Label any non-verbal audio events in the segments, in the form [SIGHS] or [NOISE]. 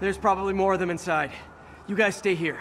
There's probably more of them inside. You guys stay here.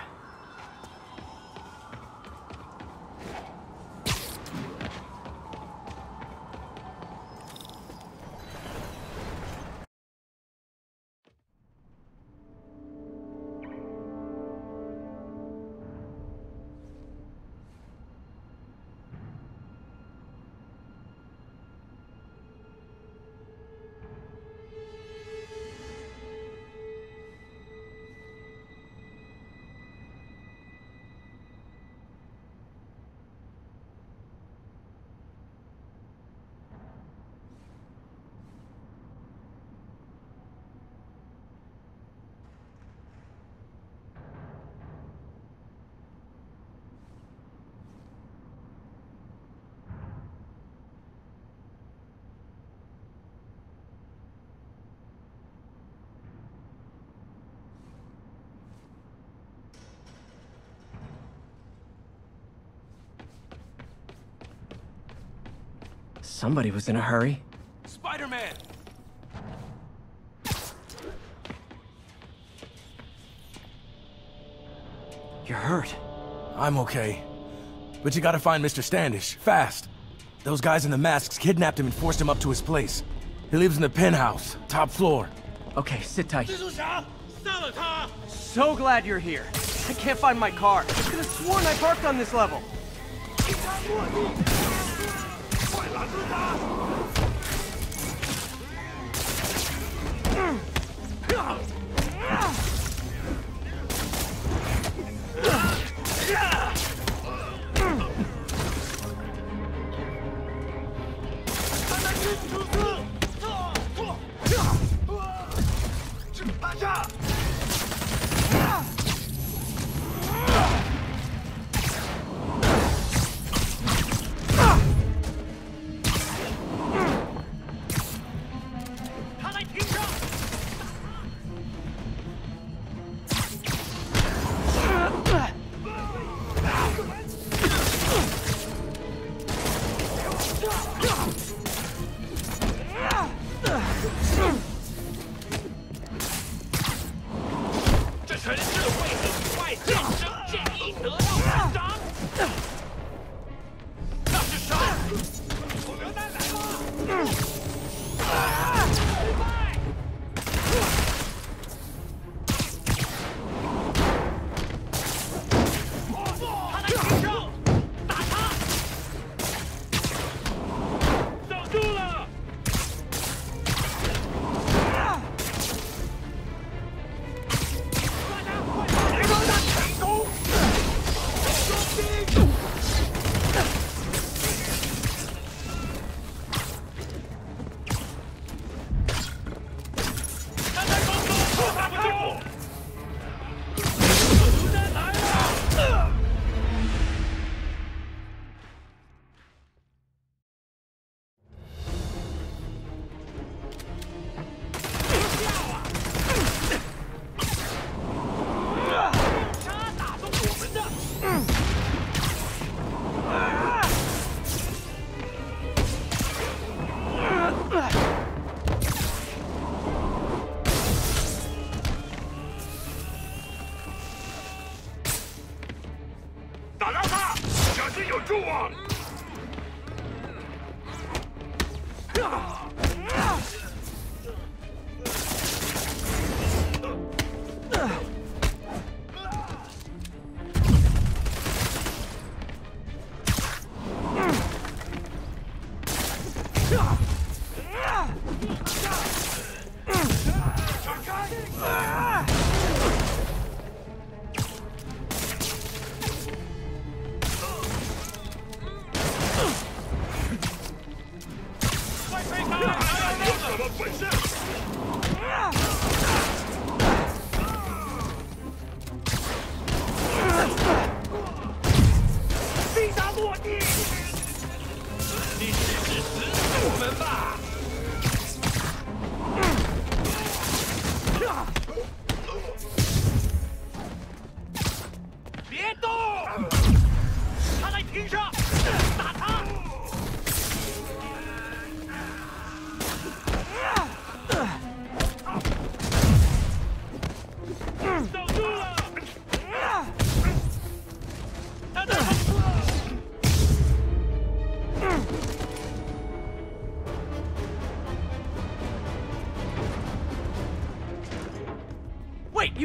Somebody was in a hurry. Spider-Man! You're hurt. I'm okay. But you gotta find Mr. Standish, fast. Those guys in the masks kidnapped him and forced him up to his place. He lives in the penthouse, top floor. Okay, sit tight. So glad you're here. I can't find my car. I could have sworn I parked on this level. 拦住他！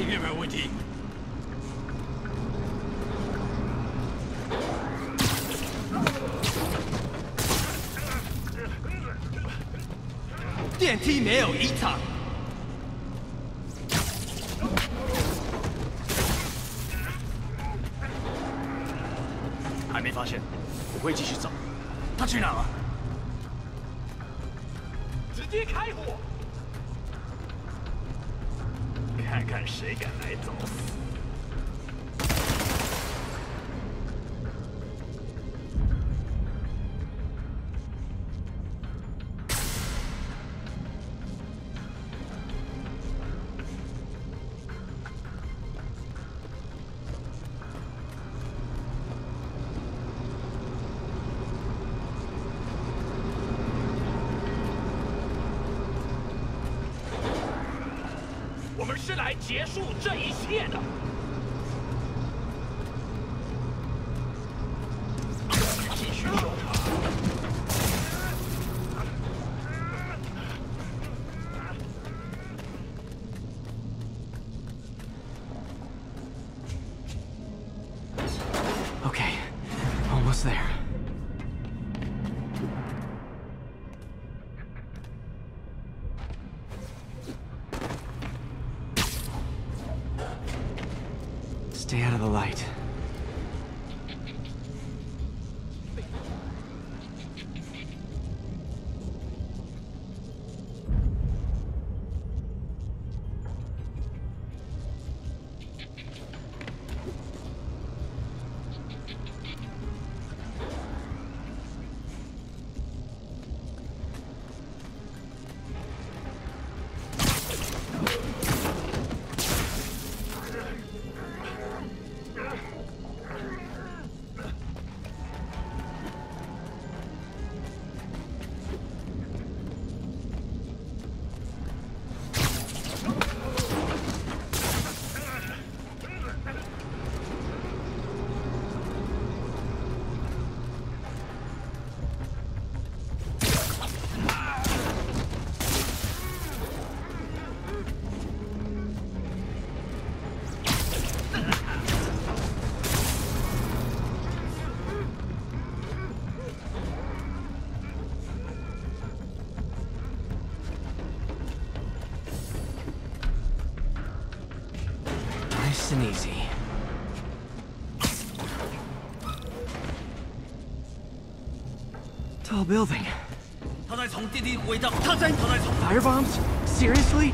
这边没有问题。电梯没有异常。还没发现，我会继续找。他去哪了？tall building. Firebombs? Seriously?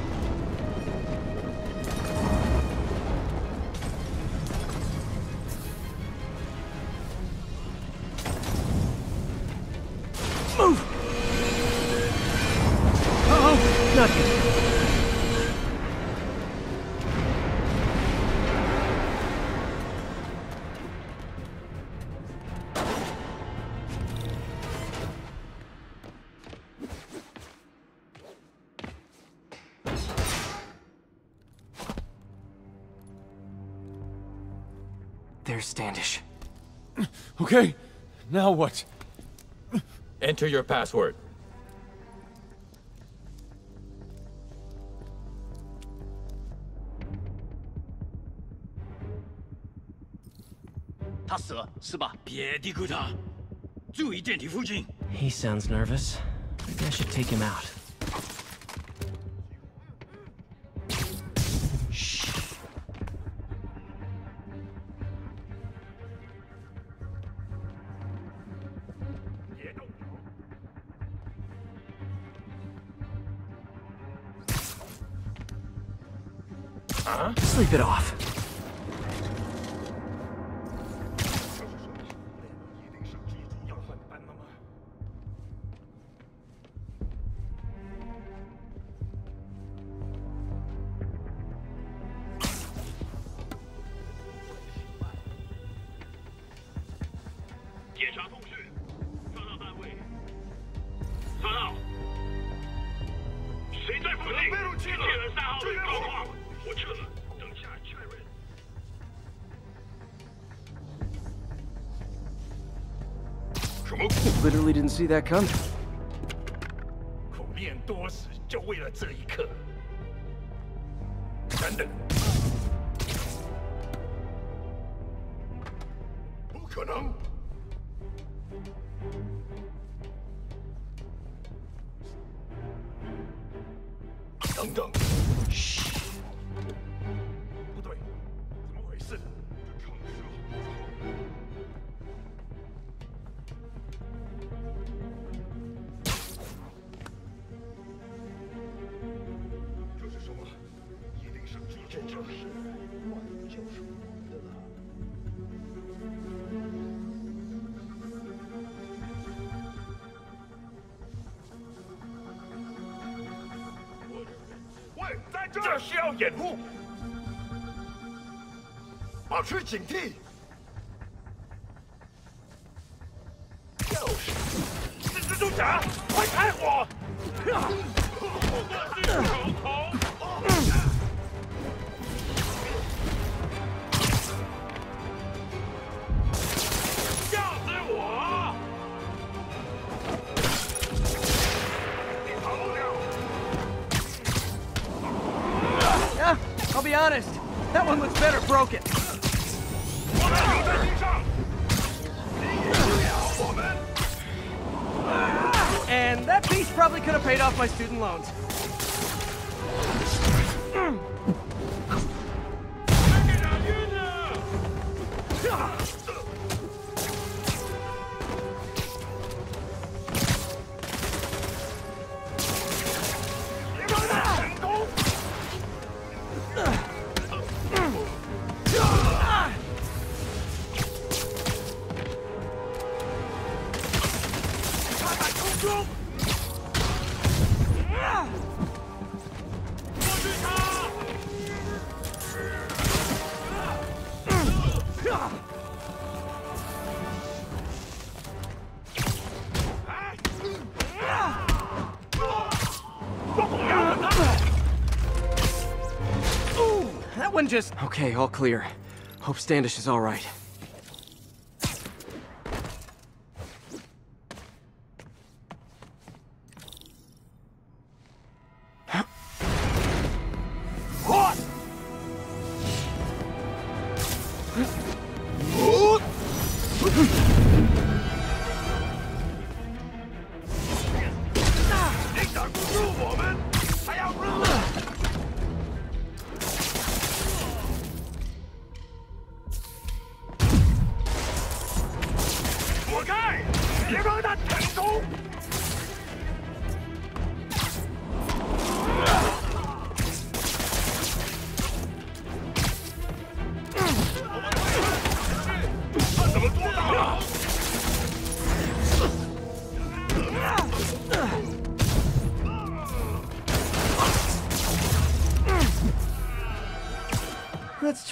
Now what? Enter your password. He sounds nervous. Maybe I should take him out. it off. see that coming. 警惕 loans. just... Okay, all clear. Hope Standish is all right.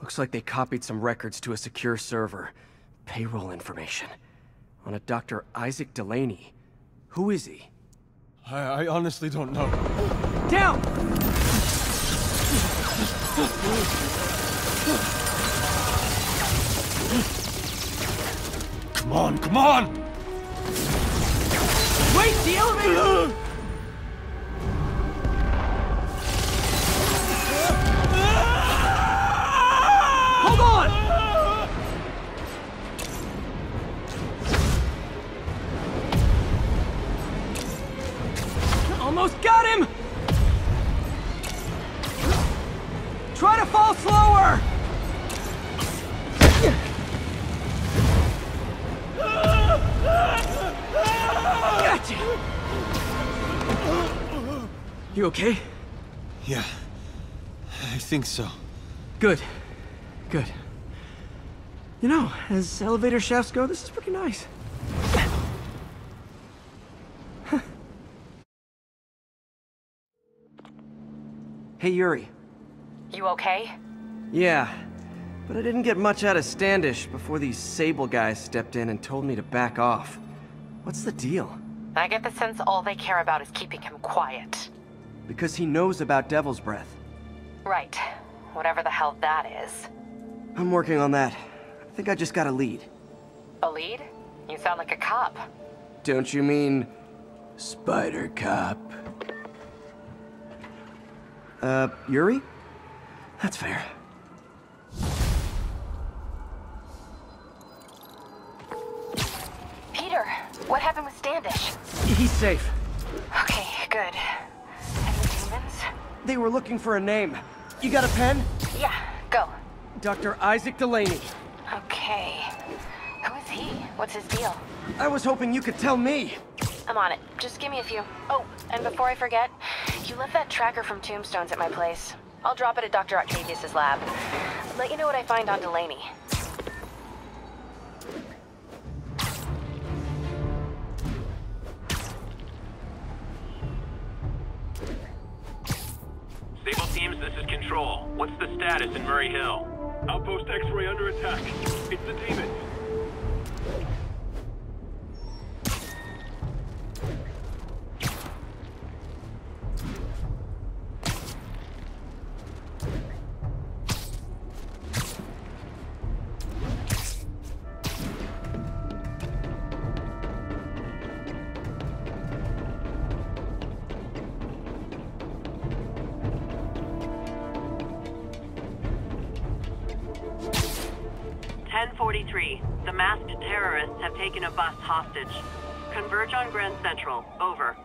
Looks like they copied some records to a secure server. Payroll information. On a Dr. Isaac Delaney. Who is he? I, I honestly don't know. Down! Come on, come on! Wait, the elevator! [LAUGHS] Hold on! Almost got him! Try to fall slower! Gotcha! You okay? Yeah, I think so. Good. Good. You know, as elevator shafts go, this is pretty nice. [LAUGHS] hey, Yuri. You okay? Yeah, but I didn't get much out of Standish before these Sable guys stepped in and told me to back off. What's the deal? I get the sense all they care about is keeping him quiet. Because he knows about Devil's Breath. Right. Whatever the hell that is. I'm working on that. I think I just got a lead. A lead? You sound like a cop. Don't you mean... Spider Cop? Uh, Yuri? That's fair. Peter, what happened with Standish? He's safe. Okay, good. And the demons? They were looking for a name. You got a pen? Yeah, go. Dr. Isaac Delaney. Okay. Who is he? What's his deal? I was hoping you could tell me. I'm on it. Just give me a few. Oh, and before I forget, you left that tracker from Tombstones at my place. I'll drop it at Dr. Octavius's lab. Let you know what I find on Delaney. Sable teams, this is Control. What's the status in Murray Hill? Outpost X-Ray under attack. It's the demons. Taken a bus hostage. Converge on Grand Central. Over.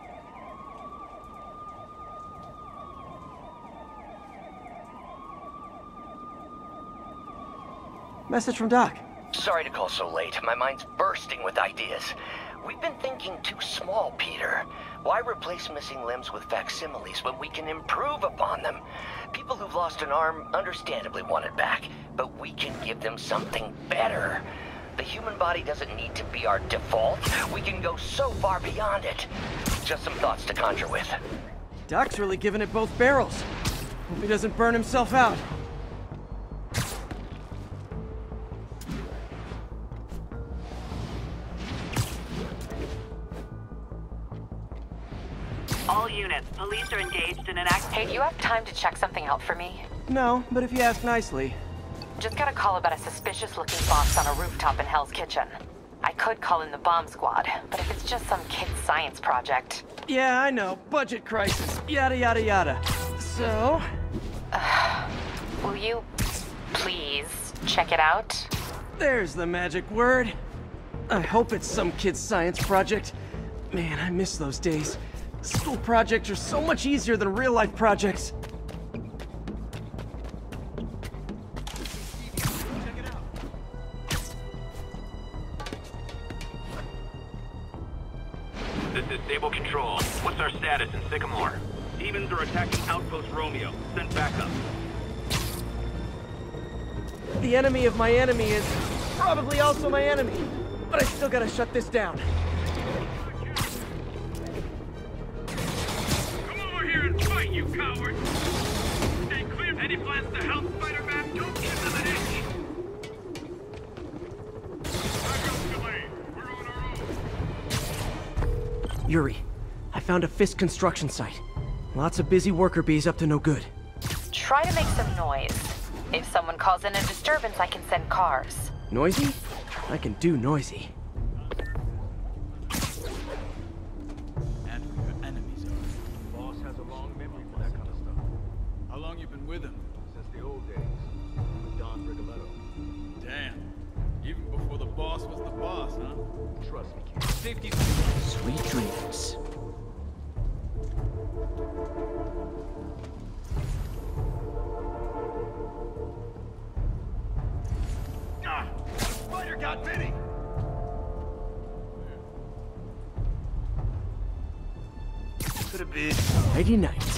Message from Doc. Sorry to call so late. My mind's bursting with ideas. We've been thinking too small, Peter. Why replace missing limbs with facsimiles when we can improve upon them? People who've lost an arm understandably want it back, but we can give them something better. The human body doesn't need to be our default. We can go so far beyond it. Just some thoughts to conjure with. Doc's really giving it both barrels. Hope he doesn't burn himself out. All units. Police are engaged in an act. Hey, do you have time to check something out for me? No, but if you ask nicely. Just got a call about a suspicious looking box on a rooftop in Hell's Kitchen. I could call in the bomb squad, but if it's just some kid's science project... Yeah, I know. Budget crisis. Yada, yada, yada. So... [SIGHS] Will you... please check it out? There's the magic word. I hope it's some kid's science project. Man, I miss those days. School projects are so much easier than real-life projects. This is Sable Control. What's our status in Sycamore? Demons are attacking Outpost Romeo. Send backup. The enemy of my enemy is probably also my enemy. But I still gotta shut this down. Come over here and fight, you coward! Stay clear. Any plans to help Spider-Man? Yuri, I found a Fisk construction site. Lots of busy worker bees up to no good. Try to make some noise. If someone calls in a disturbance, I can send cars. Noisy? I can do noisy. and your enemies are. Boss has a long memory for that kind of stuff. How long you been with him? Since the old days. With Don Rigoletto. Damn. Even before the boss was the boss, huh? Trust me, kid. Safety. Sweet dreams. Ah! Spider got Vinny! Could have been. Nighty night.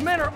Men are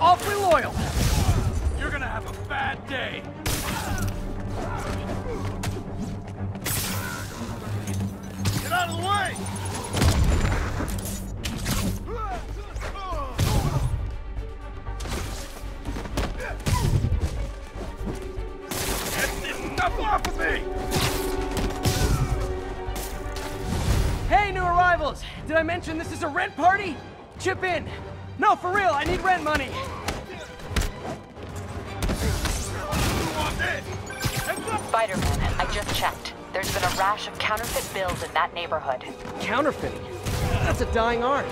Art.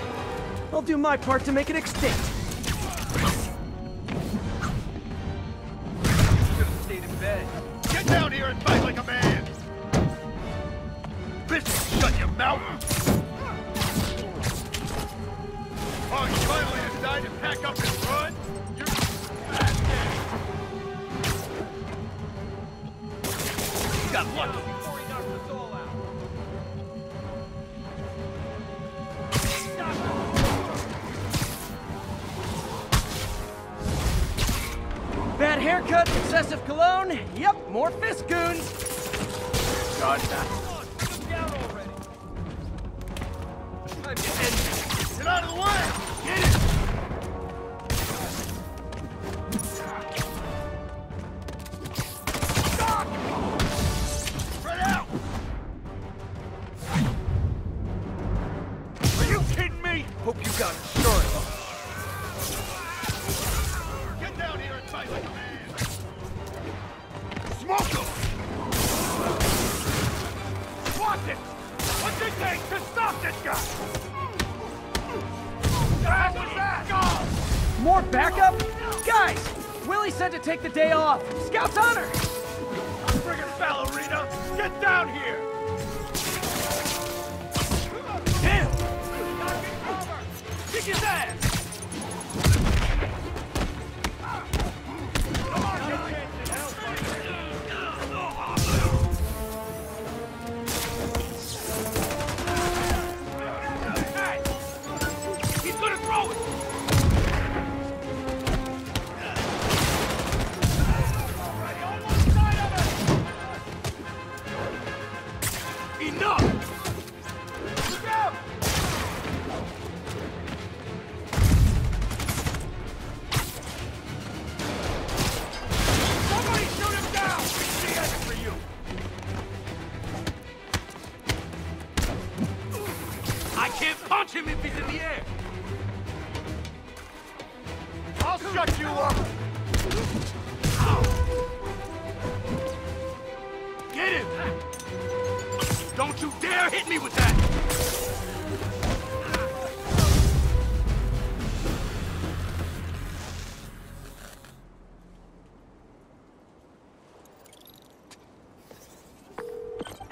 I'll do my part to make it extinct.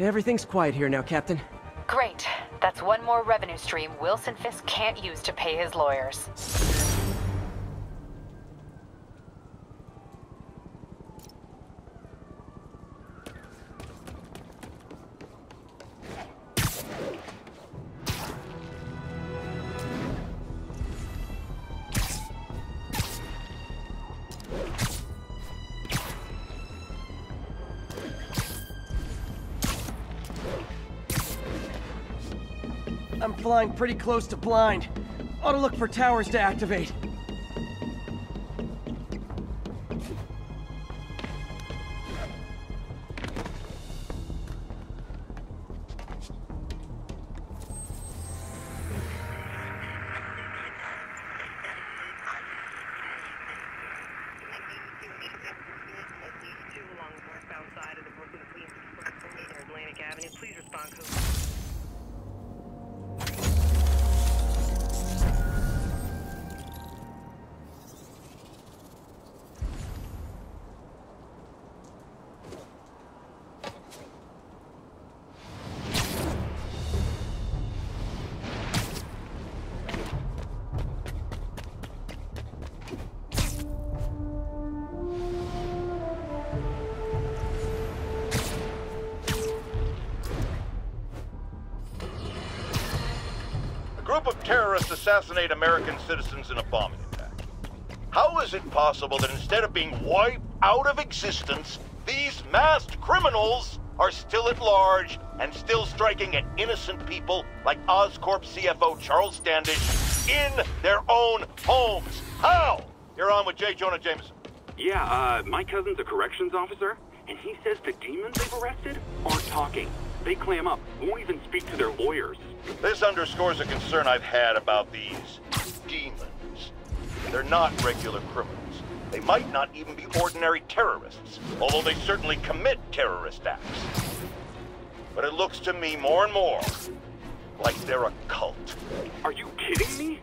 Everything's quiet here now, Captain. Great. That's one more revenue stream Wilson Fisk can't use to pay his lawyers. Flying pretty close to blind. Ought to look for towers to activate. Terrorists assassinate American citizens in a bombing attack. How is it possible that instead of being wiped out of existence, these masked criminals are still at large and still striking at innocent people like Oscorp CFO Charles Standish in their own homes? How? You're on with J. Jonah Jameson. Yeah, uh, my cousin's a corrections officer, and he says the demons they've arrested aren't talking. They clam up, won't even speak to their lawyers. This underscores a concern I've had about these demons. They're not regular criminals. They might not even be ordinary terrorists, although they certainly commit terrorist acts. But it looks to me more and more like they're a cult. Are you kidding me?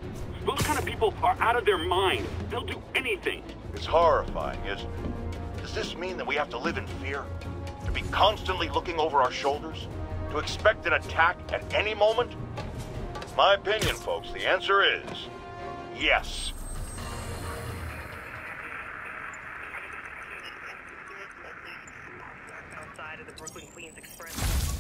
Those kind of people are out of their mind. They'll do anything. It's horrifying, isn't it? Does this mean that we have to live in fear? Be constantly looking over our shoulders? To expect an attack at any moment? My opinion, folks, the answer is yes. Outside of the Brooklyn Queens Express.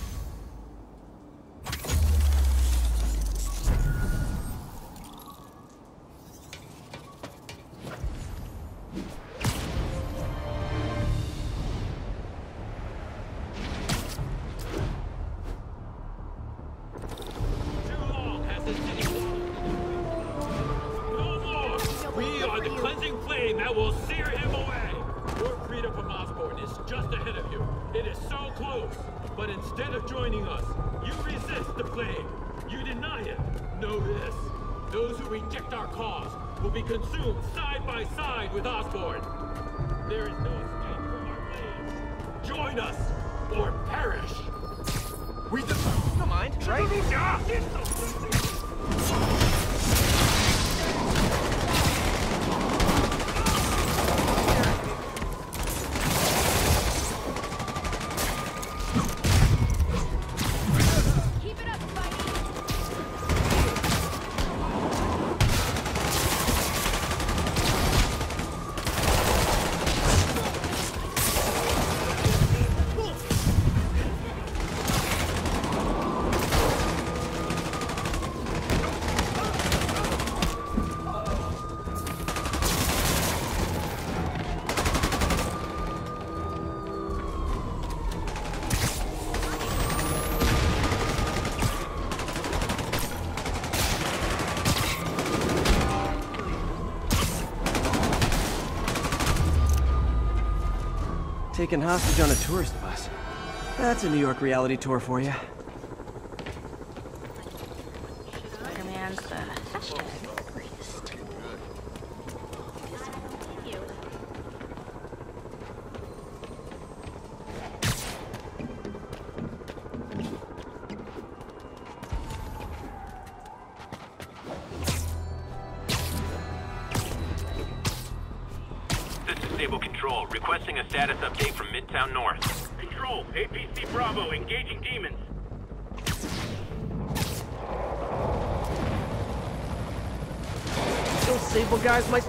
Taken hostage on a tourist bus. That's a New York reality tour for you.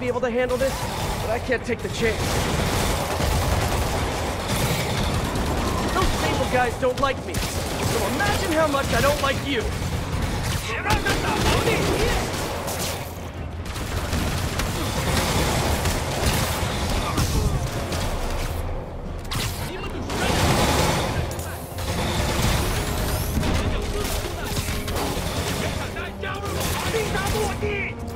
able to handle this, but I can't take the chance. Those Sable guys don't like me, so imagine how much I don't like you. Thank you.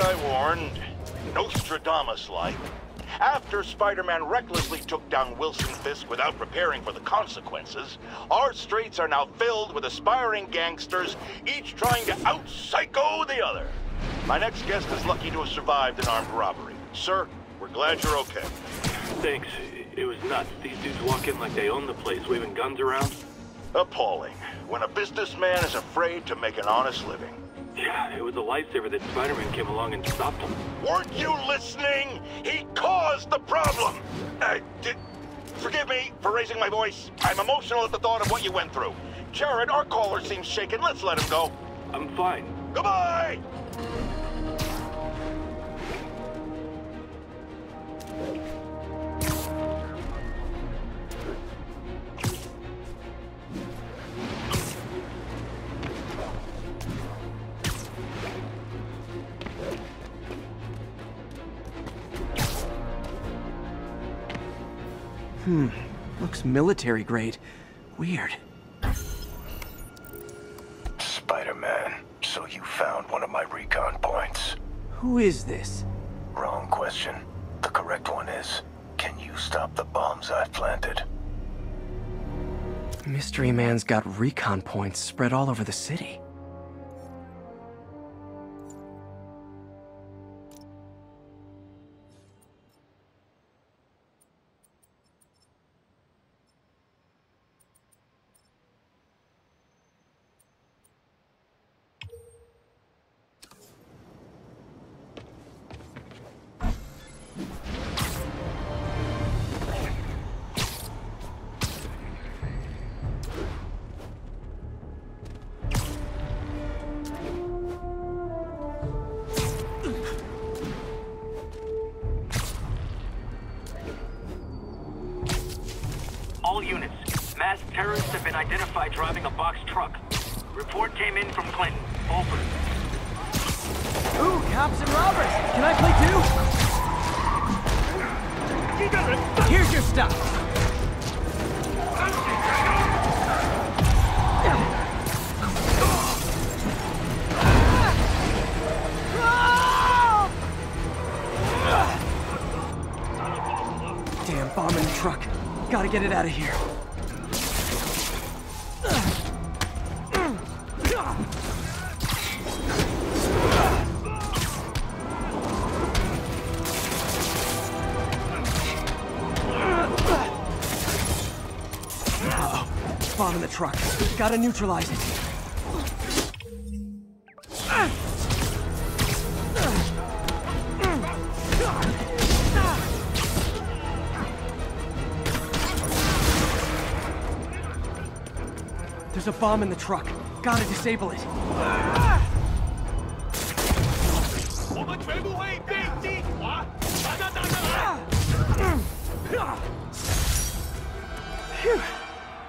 I warned, Nostradamus-like, after Spider-Man recklessly took down Wilson Fisk without preparing for the consequences, our streets are now filled with aspiring gangsters, each trying to out-psycho the other. My next guest is lucky to have survived an armed robbery. Sir, we're glad you're okay. Thanks. It was nuts. These dudes walk in like they own the place, waving guns around. Appalling. When a businessman is afraid to make an honest living. Yeah, it was a lifesaver that Spider-Man came along and stopped him. Weren't you listening? He caused the problem! Uh, I did... Forgive me for raising my voice. I'm emotional at the thought of what you went through. Jared, our caller seems shaken. Let's let him go. I'm fine. Goodbye! Hmm. Looks military grade. Weird. Spider-Man, so you found one of my recon points. Who is this? Wrong question. The correct one is, can you stop the bombs I've planted? Mystery Man's got recon points spread all over the city. Get it out of here. Uh-oh. Bomb in the truck. Gotta neutralize it. a bomb in the truck. Gotta disable it.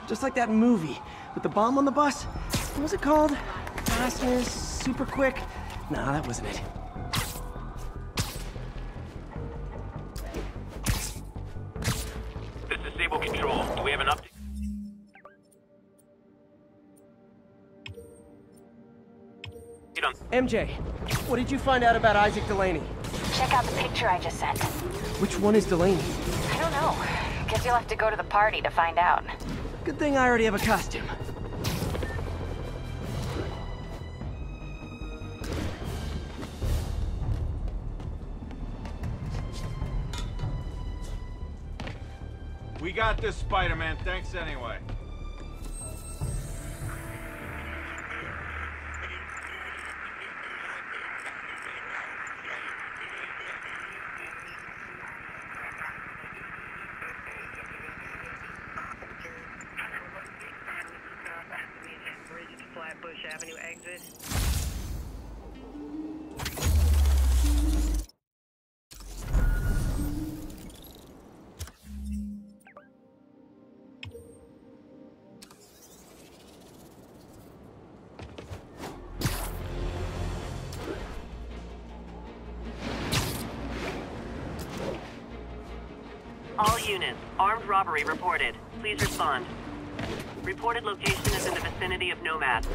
Just like that movie with the bomb on the bus. What was it called? Fastness, super quick. Nah, that wasn't it. MJ, what did you find out about Isaac Delaney? Check out the picture I just sent. Which one is Delaney? I don't know. Guess you'll have to go to the party to find out. Good thing I already have a costume. We got this, Spider-Man. Thanks anyway. Reported. Please respond. Reported location is in the vicinity of Nomad.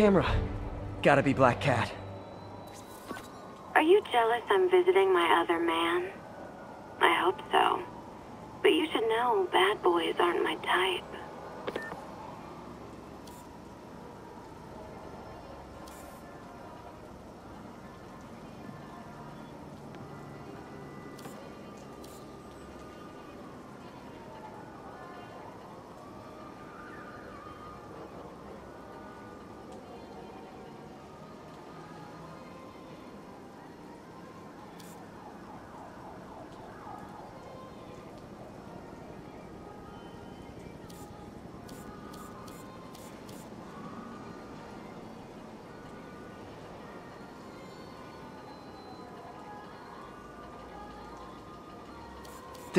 Camera. Gotta be Black Cat. Are you jealous I'm visiting my other man? I hope so. But you should know bad boys aren't my type.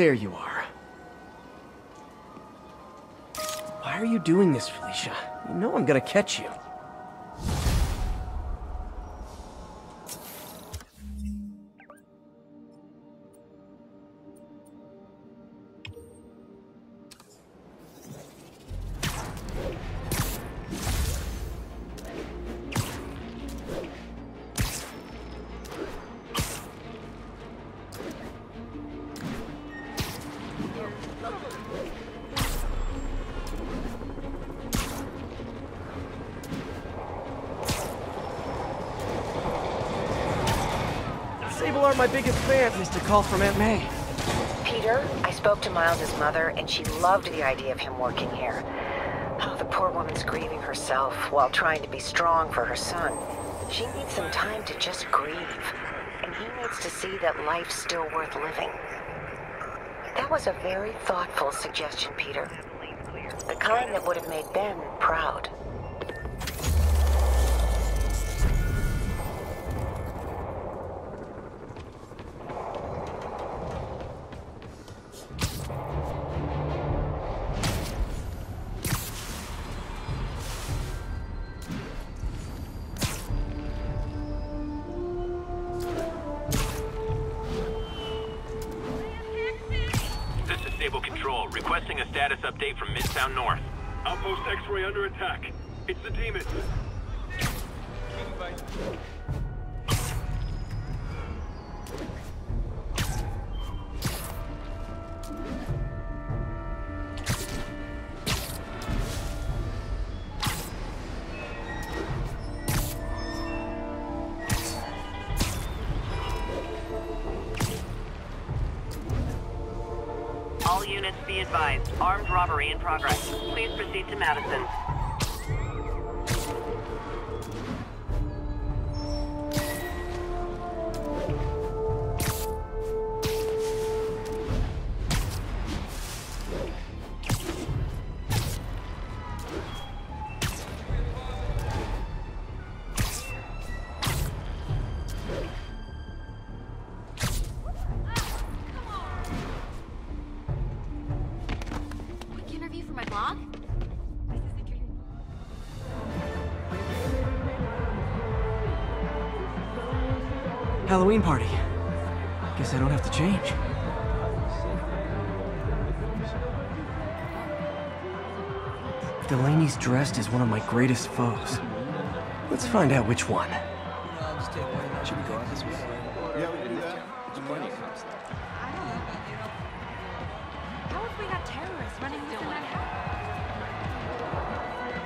There you are. Why are you doing this, Felicia? You know I'm gonna catch you. My biggest fan. Missed a call from Aunt May. Peter, I spoke to Miles's mother, and she loved the idea of him working here. Oh, the poor woman's grieving herself while trying to be strong for her son. She needs some time to just grieve, and he needs to see that life's still worth living. That was a very thoughtful suggestion, Peter. The kind that would have made Ben proud. Madison. Halloween party. Guess I don't have to change. Delaney's dressed as one of my greatest foes. Let's find out which one. There's plenty of cops there.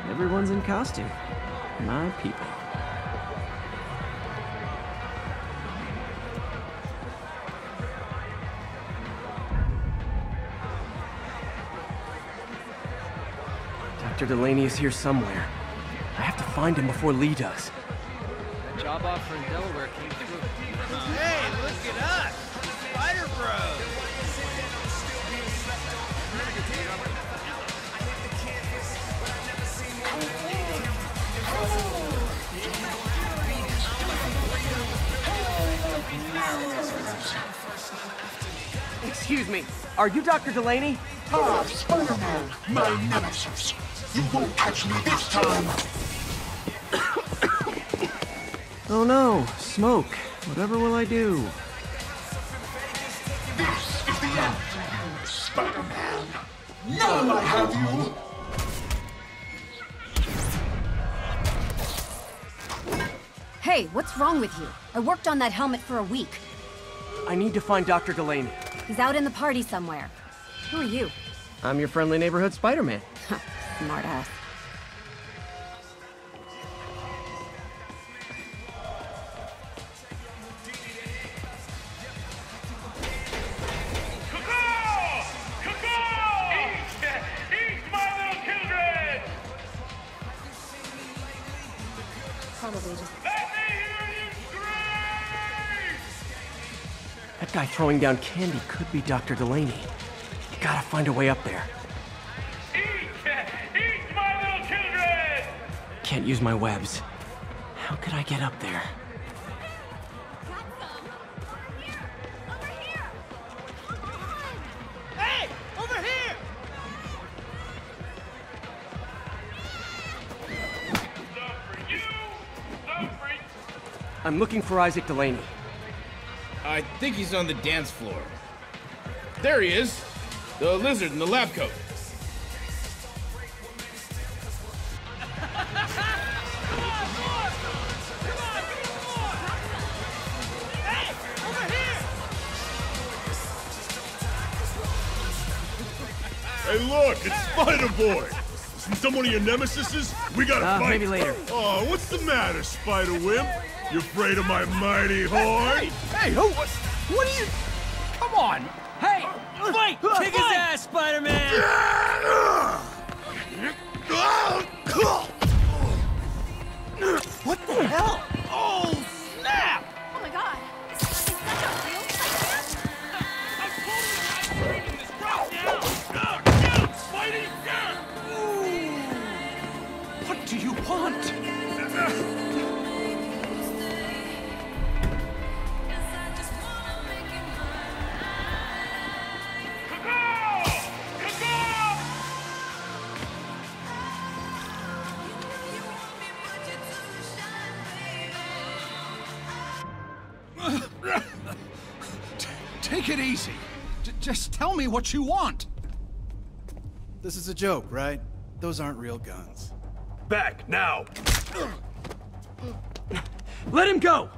Everyone's in costume. My people. Dr. Delaney is here somewhere. I have to find him before Li does. Job offer in Delaware came through. Hey, look at us! Spider Bros! Excuse me, are you Dr. Delaney? Ah, Spider-Man, my nemesis. You won't catch me this time. Oh no, smoke. Whatever will I do? This is the end for you, Spider-Man. Now I have you. Hey, what's wrong with you? I worked on that helmet for a week. I need to find Dr. Delaney. He's out in the party somewhere. Who are you? I'm your friendly neighborhood Spider-Man. [LAUGHS] Smartass. That guy throwing down candy could be Dr. Delaney. You Gotta find a way up there. Can't use my webs. How could I get up there? Hey! Over here! I'm looking for Isaac Delaney. I think he's on the dance floor. There he is. The lizard in the lab coat. Look, it's Spider Boy. Isn't someone of your nemesises? We gotta Uh, fight. maybe later. Oh, what's the matter, Spider Wimp? You afraid of my mighty horn? Hey, hey, who? What, what are you? Come on! Hey, fight! Kick his ass, Spider-Man! [LAUGHS] What the hell? What you want. This is a joke, right? Those aren't real guns. Back, now! Let him go!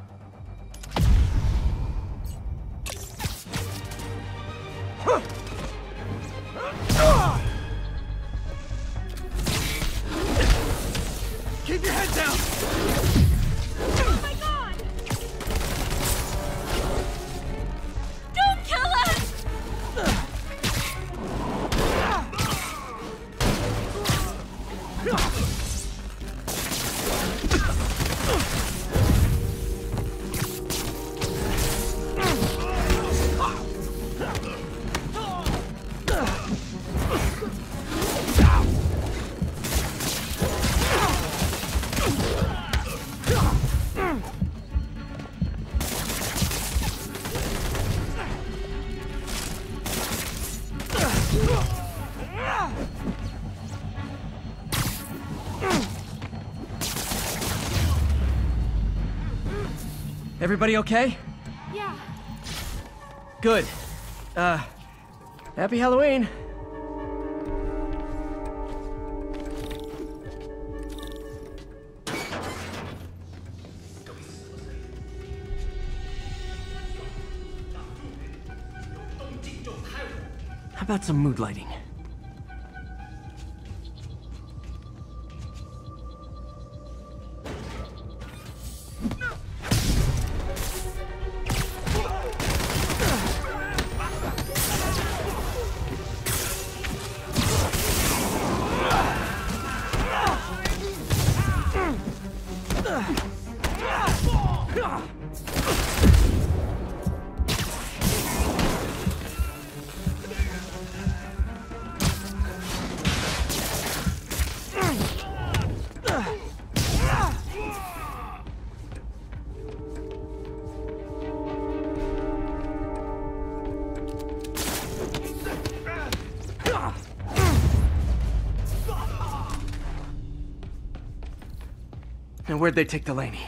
Everybody okay? Yeah. Good. Uh, happy Halloween. How about some mood lighting? Where'd they take Delaney?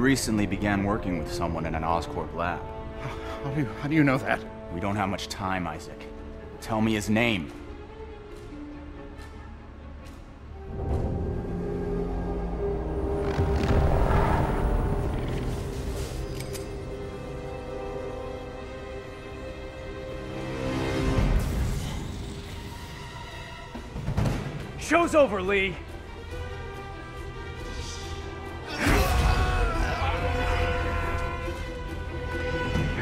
You? You recently began working with someone in an Oscorp lab. How do you, how do you know that? We don't have much time, Isaac. Tell me his name. Show's over, Li.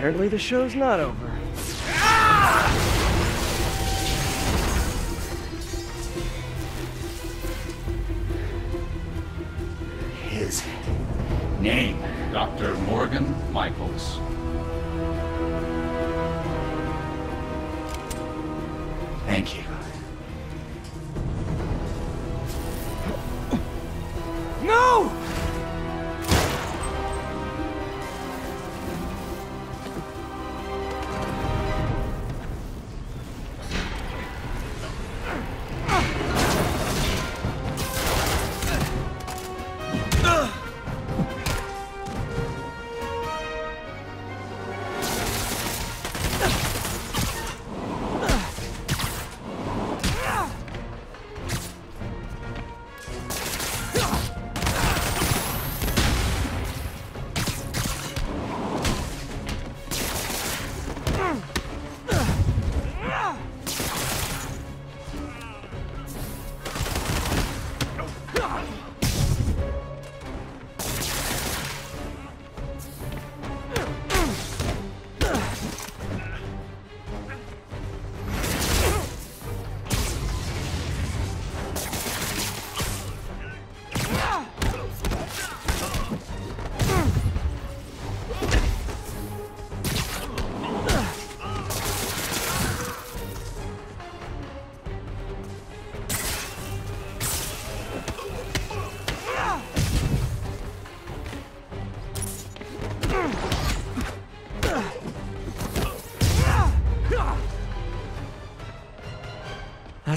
Apparently the show's not over. His name, Dr. Morgan Michaels.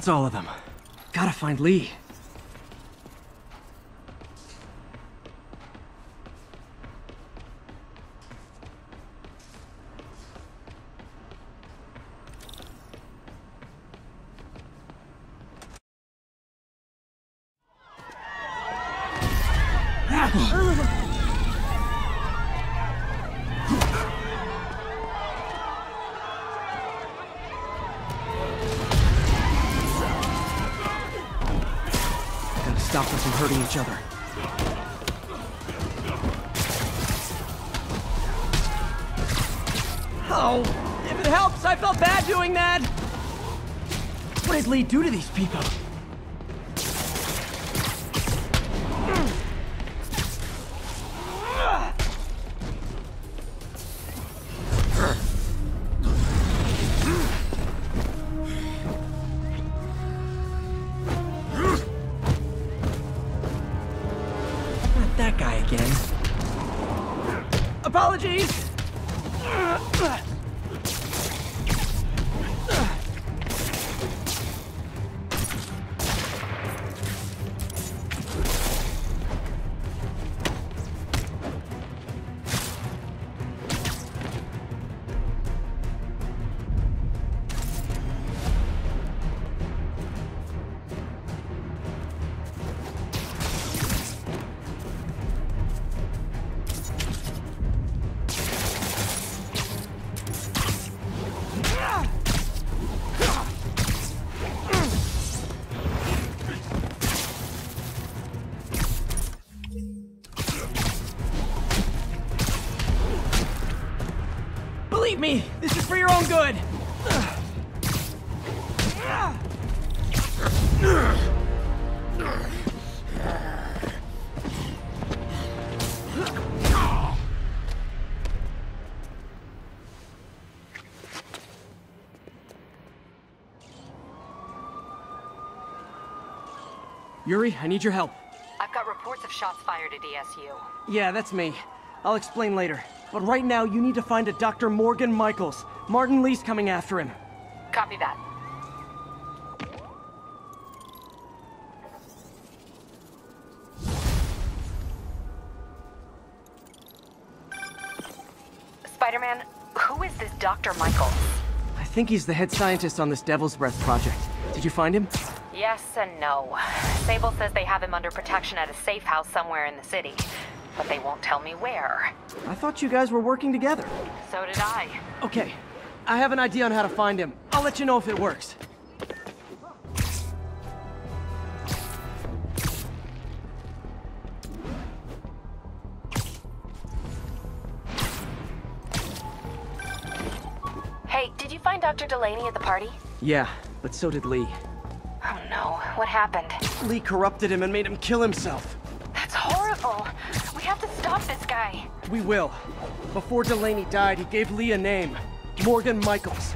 That's all of them. Gotta find Li. What did Li do to these people? Yuri, I need your help. I've got reports of shots fired at ESU. Yeah, that's me. I'll explain later. But right now, you need to find a Dr. Morgan Michaels. Martin Li's coming after him. Copy that. Spider-Man, who is this Dr. Michaels? I think he's the head scientist on this Devil's Breath project. Did you find him? Yes and no. Sable says they have him under protection at a safe house somewhere in the city. But they won't tell me where. I thought you guys were working together. So did I. Okay, I have an idea on how to find him. I'll let you know if it works. Hey, did you find Dr. Delaney at the party? Yeah, but so did Li. What happened? Li corrupted him and made him kill himself. That's horrible. We have to stop this guy. We will. Before Delaney died, he gave Li a name. Morgan Michaels.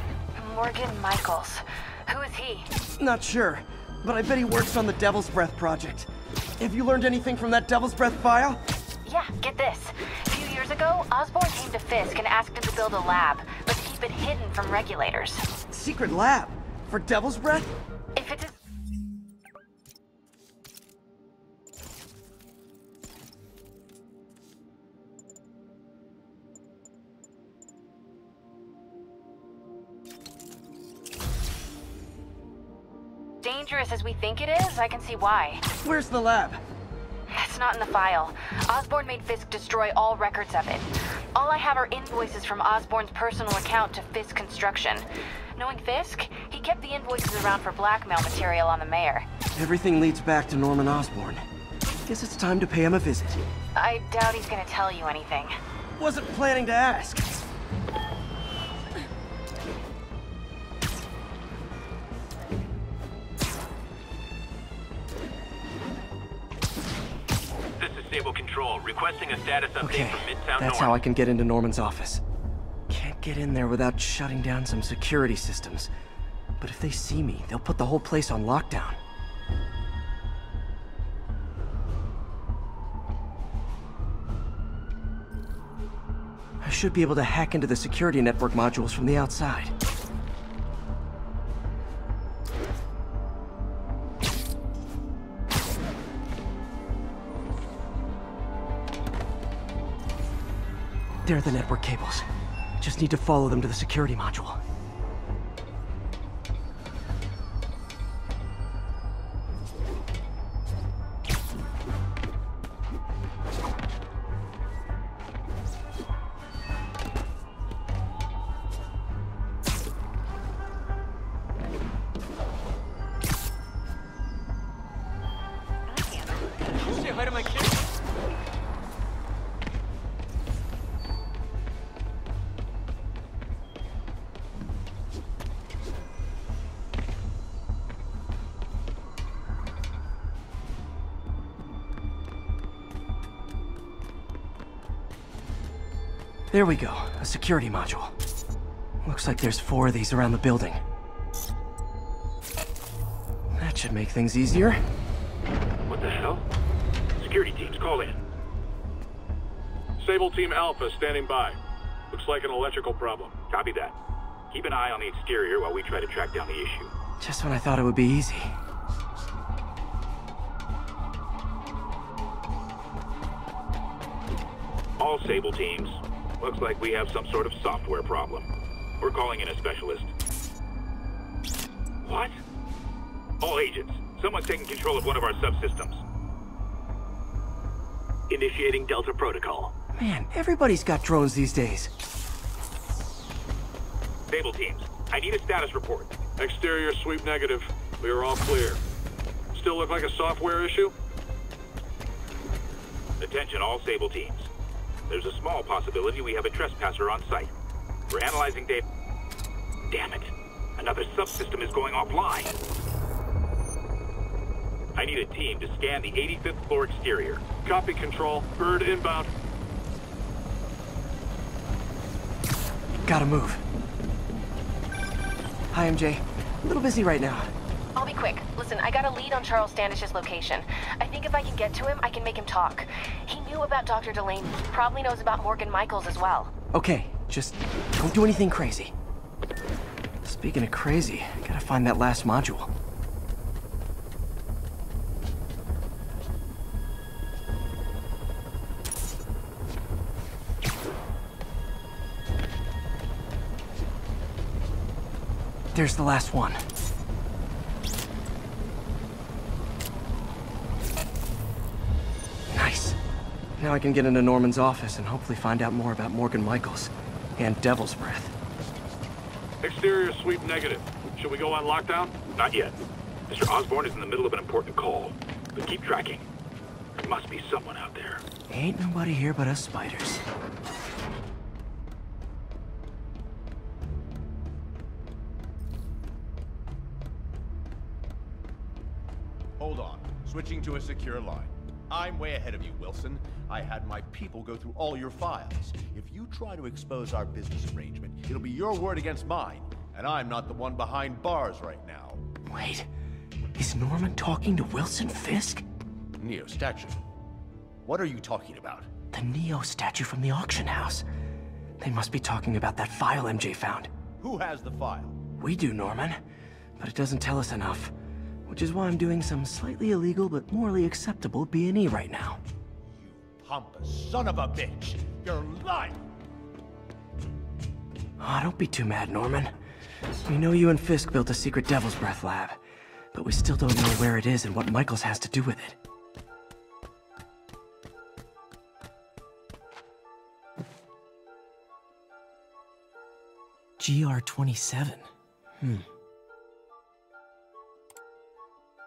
Morgan Michaels. Who is he? Not sure, but I bet he works on the Devil's Breath project. Have you learned anything from that Devil's Breath file? Yeah, get this. A few years ago, Osborn came to Fisk and asked him to build a lab, but to keep it hidden from regulators. Secret lab? For Devil's Breath? Dangerous as we think it is, I can see why. Where's the lab? That's not in the file. Osborn made Fisk destroy all records of it. All I have are invoices from Osborn's personal account to Fisk Construction. Knowing Fisk, he kept the invoices around for blackmail material on the mayor. Everything leads back to Norman Osborn. Guess it's time to pay him a visit. I doubt he's gonna tell you anything. Wasn't planning to ask. Sable Control, requesting a status update Okay, from Midtown that's North. how I can get into Norman's office. Can't get in there without shutting down some security systems. But if they see me, they'll put the whole place on lockdown. I should be able to hack into the security network modules from the outside. They're the network cables. Just need to follow them to the security module. There we go, a security module. Looks like there's four of these around the building. That should make things easier. What the hell? Security teams, call in. Sable Team Alpha standing by. Looks like an electrical problem. Copy that. Keep an eye on the exterior while we try to track down the issue. Just when I thought it would be easy. All Sable teams. Looks like we have some sort of software problem. We're calling in a specialist. What? All agents, someone's taking control of one of our subsystems. Initiating Delta Protocol. Man, everybody's got drones these days. Sable teams, I need a status report. Exterior sweep negative. We are all clear. Still look like a software issue? Attention all Sable teams. There's a small possibility we have a trespasser on site. We're analyzing data. Damn it. Another subsystem is going offline. I need a team to scan the 85th floor exterior. Copy control. Bird inbound. Gotta move. Hi, MJ. A little busy right now. I'll be quick. Listen, I got a lead on Charles Standish's location. I think if I can get to him, I can make him talk. He knew about Dr. Delaney. Probably knows about Morgan Michaels as well. Okay, just don't do anything crazy. Speaking of crazy, gotta find that last module. There's the last one. Now I can get into Norman's office and hopefully find out more about Morgan Michaels and Devil's Breath. Exterior sweep negative. Should we go on lockdown? Not yet. Mr. Osborn is in the middle of an important call. But keep tracking. There must be someone out there. Ain't nobody here but us spiders. Hold on. Switching to a secure line. I'm way ahead of you, Wilson. I had my people go through all your files. If you try to expose our business arrangement, it'll be your word against mine. And I'm not the one behind bars right now. Wait, is Norman talking to Wilson Fisk? Neo statue. What are you talking about? The Neo statue from the auction house. They must be talking about that file MJ found. Who has the file? We do, Norman. But it doesn't tell us enough. Which is why I'm doing some slightly illegal but morally acceptable B&E right now. You pompous son of a bitch! You're lying! Oh, don't be too mad, Norman. We know you and Fisk built a secret Devil's Breath lab, but we still don't know where it is and what Michaels has to do with it. GR-27. Hmm.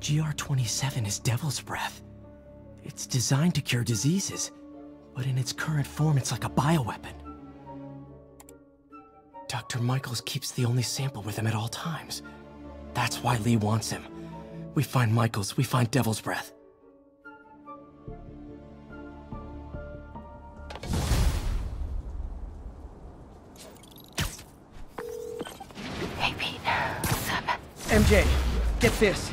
GR27 is Devil's Breath. It's designed to cure diseases, but in its current form, it's like a bioweapon. Dr. Michaels keeps the only sample with him at all times. That's why Li wants him. We find Michaels, we find Devil's Breath. Hey, Pete. What's up? MJ, get this.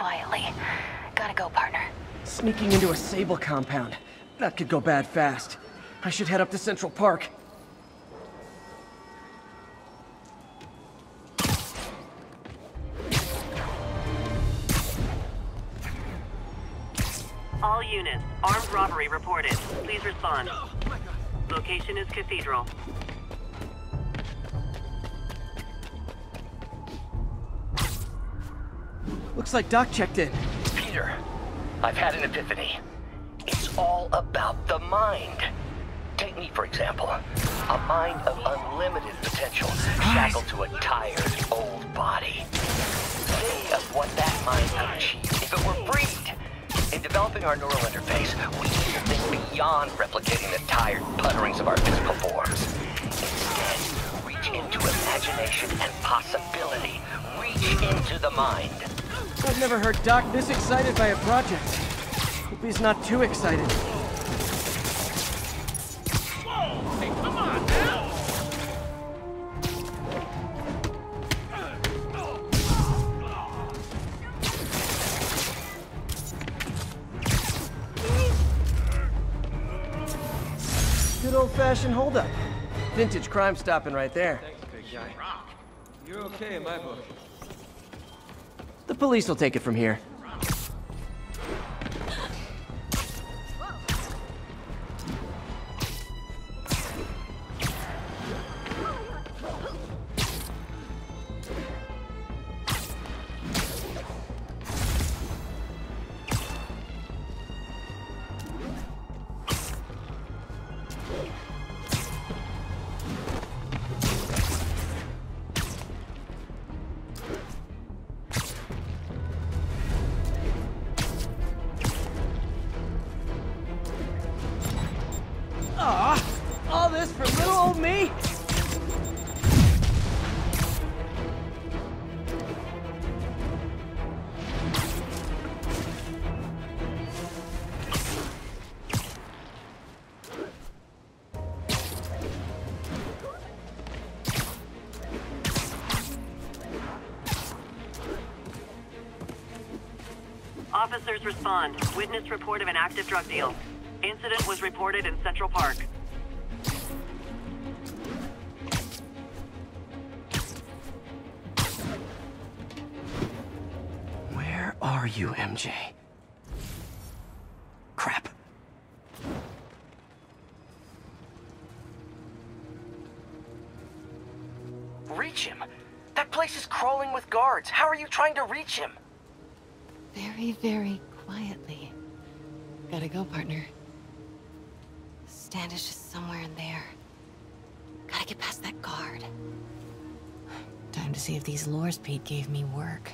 Very, very quietly. Gotta go, partner. Sneaking into a Sable compound. That could go bad fast. I should head up to Central Park. All units, armed robbery reported. Please respond. Location is Cathedral. Looks like Doc checked in. Peter, I've had an epiphany. It's all about the mind. Take me, for example. A mind of unlimited potential, shackled to a tired, old body. Think of what that mind could achieve if it were freed. In developing our neural interface, we need to think beyond replicating the tired putterings of our physical forms. Instead, reach into imagination and possibility. Reach into the mind. I've never heard Doc this excited by a project. Hope he's not too excited. Hey, come on now! Good old-fashioned holdup. Vintage crime stopping right there. Thanks, big guy. You're okay in my book. Police will take it from here. Officers respond. Witness report of an active drug deal. Incident was reported in Central Park. Where are you, MJ? Crap. Reach him? That place is crawling with guards. How are you trying to reach him? Very, very quietly. Gotta go, partner. Standish is somewhere in there. Gotta get past that guard. Time to see if these lures Pete gave me work.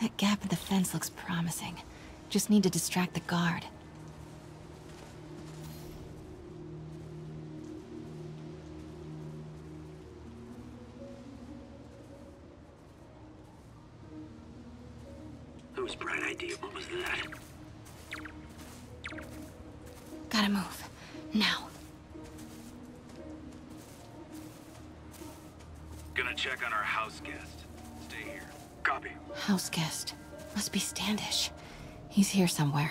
That gap in the fence looks promising. Just need to distract the guard. Gotta move. Now. Gonna check on our house guest. Stay here. Copy. House guest. Must be Standish. He's here somewhere.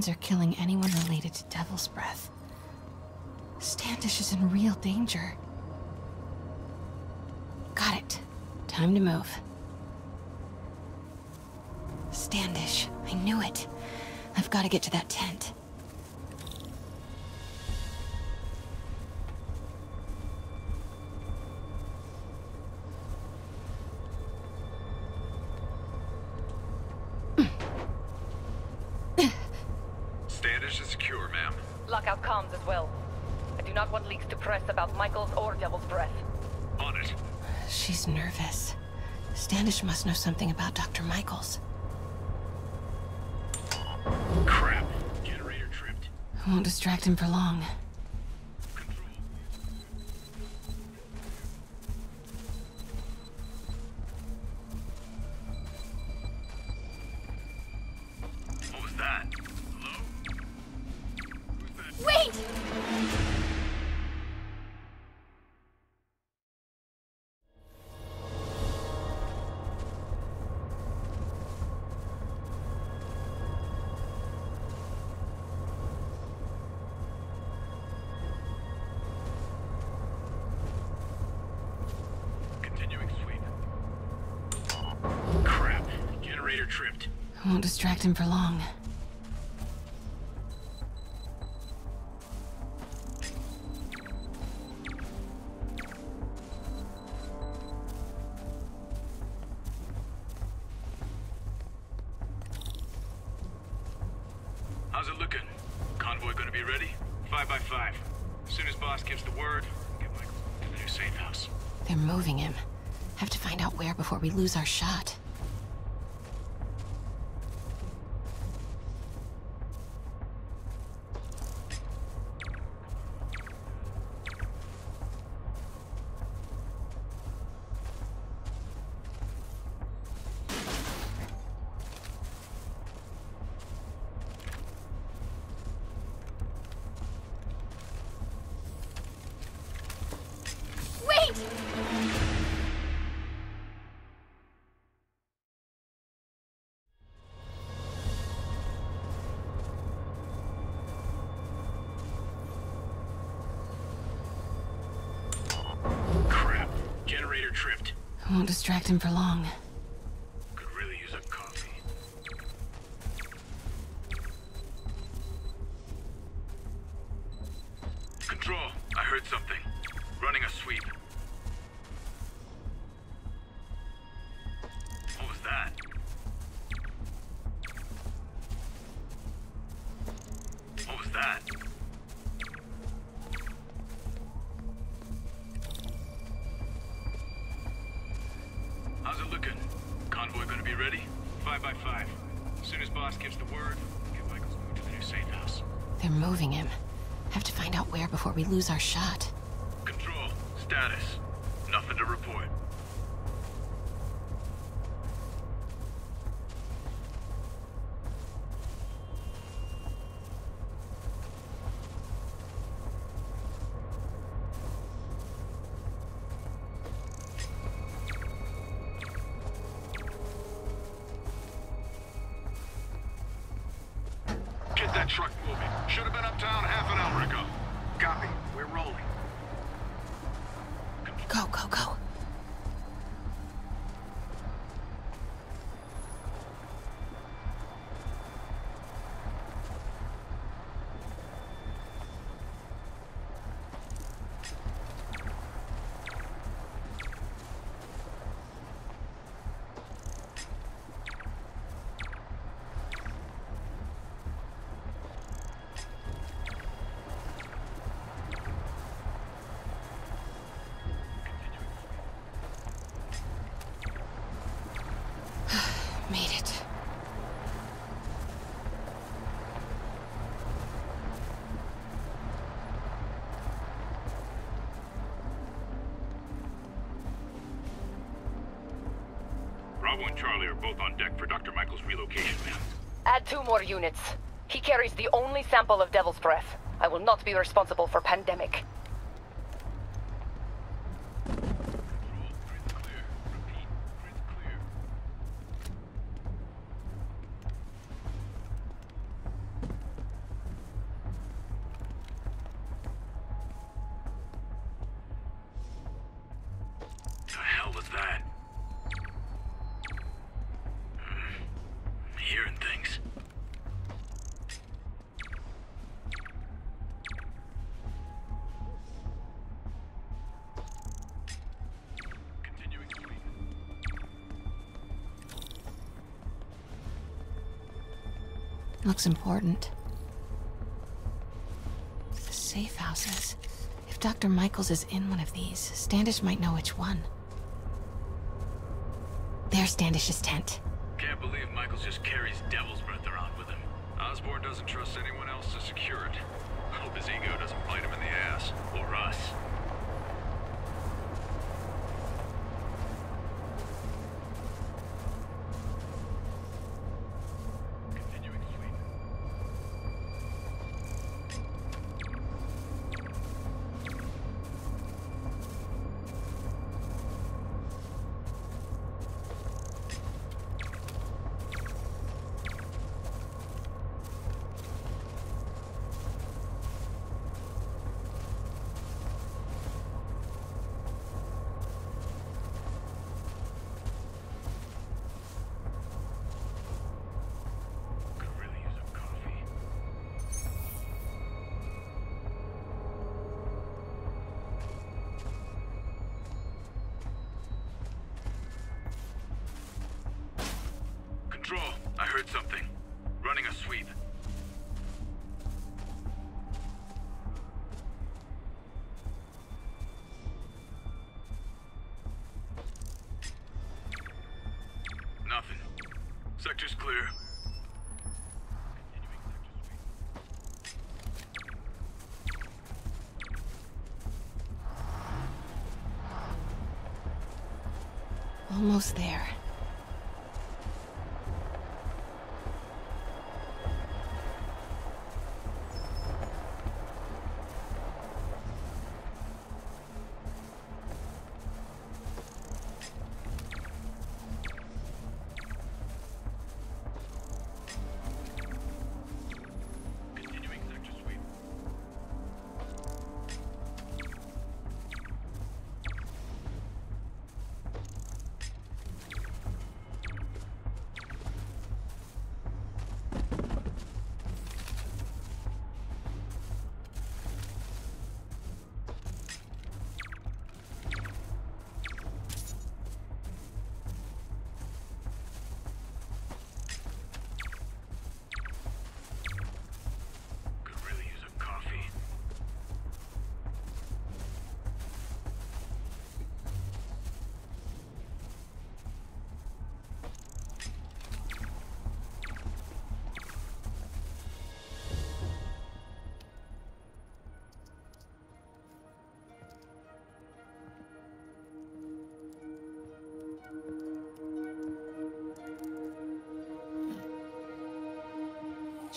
Demons are killing anyone related to Devil's Breath. Standish is in real danger. Got it. Time to move. Standish. I knew it. I've got to get to that tent. Not want leaks to press about Michaels or Devil's Breath. On it. She's nervous. Standish must know something about Dr. Michaels. Crap. Generator tripped. I won't distract him for long. Distract him for long. How's it looking? Convoy gonna be ready? Five by five. As soon as boss gives the word, get Michael to the new safe house. They're moving him. Have to find out where before we lose our shot. Distract him for long. Boss gives the word, get Michael's moved to the new safe house. They're moving him. Have to find out where before we lose our shot. Control, status. Nothing to report. Both on deck for Dr. Michael's relocation, ma'am. Add two more units. He carries the only sample of Devil's Breath. I will not be responsible for pandemic. Looks important. The safe houses. If Dr. Michaels is in one of these, Standish might know which one. There's Standish's tent. Can't believe Michaels just carries devil's breath around with him. Osborn doesn't trust anyone else to secure it. Hope his ego doesn't bite him in the ass. Or us. Almost there.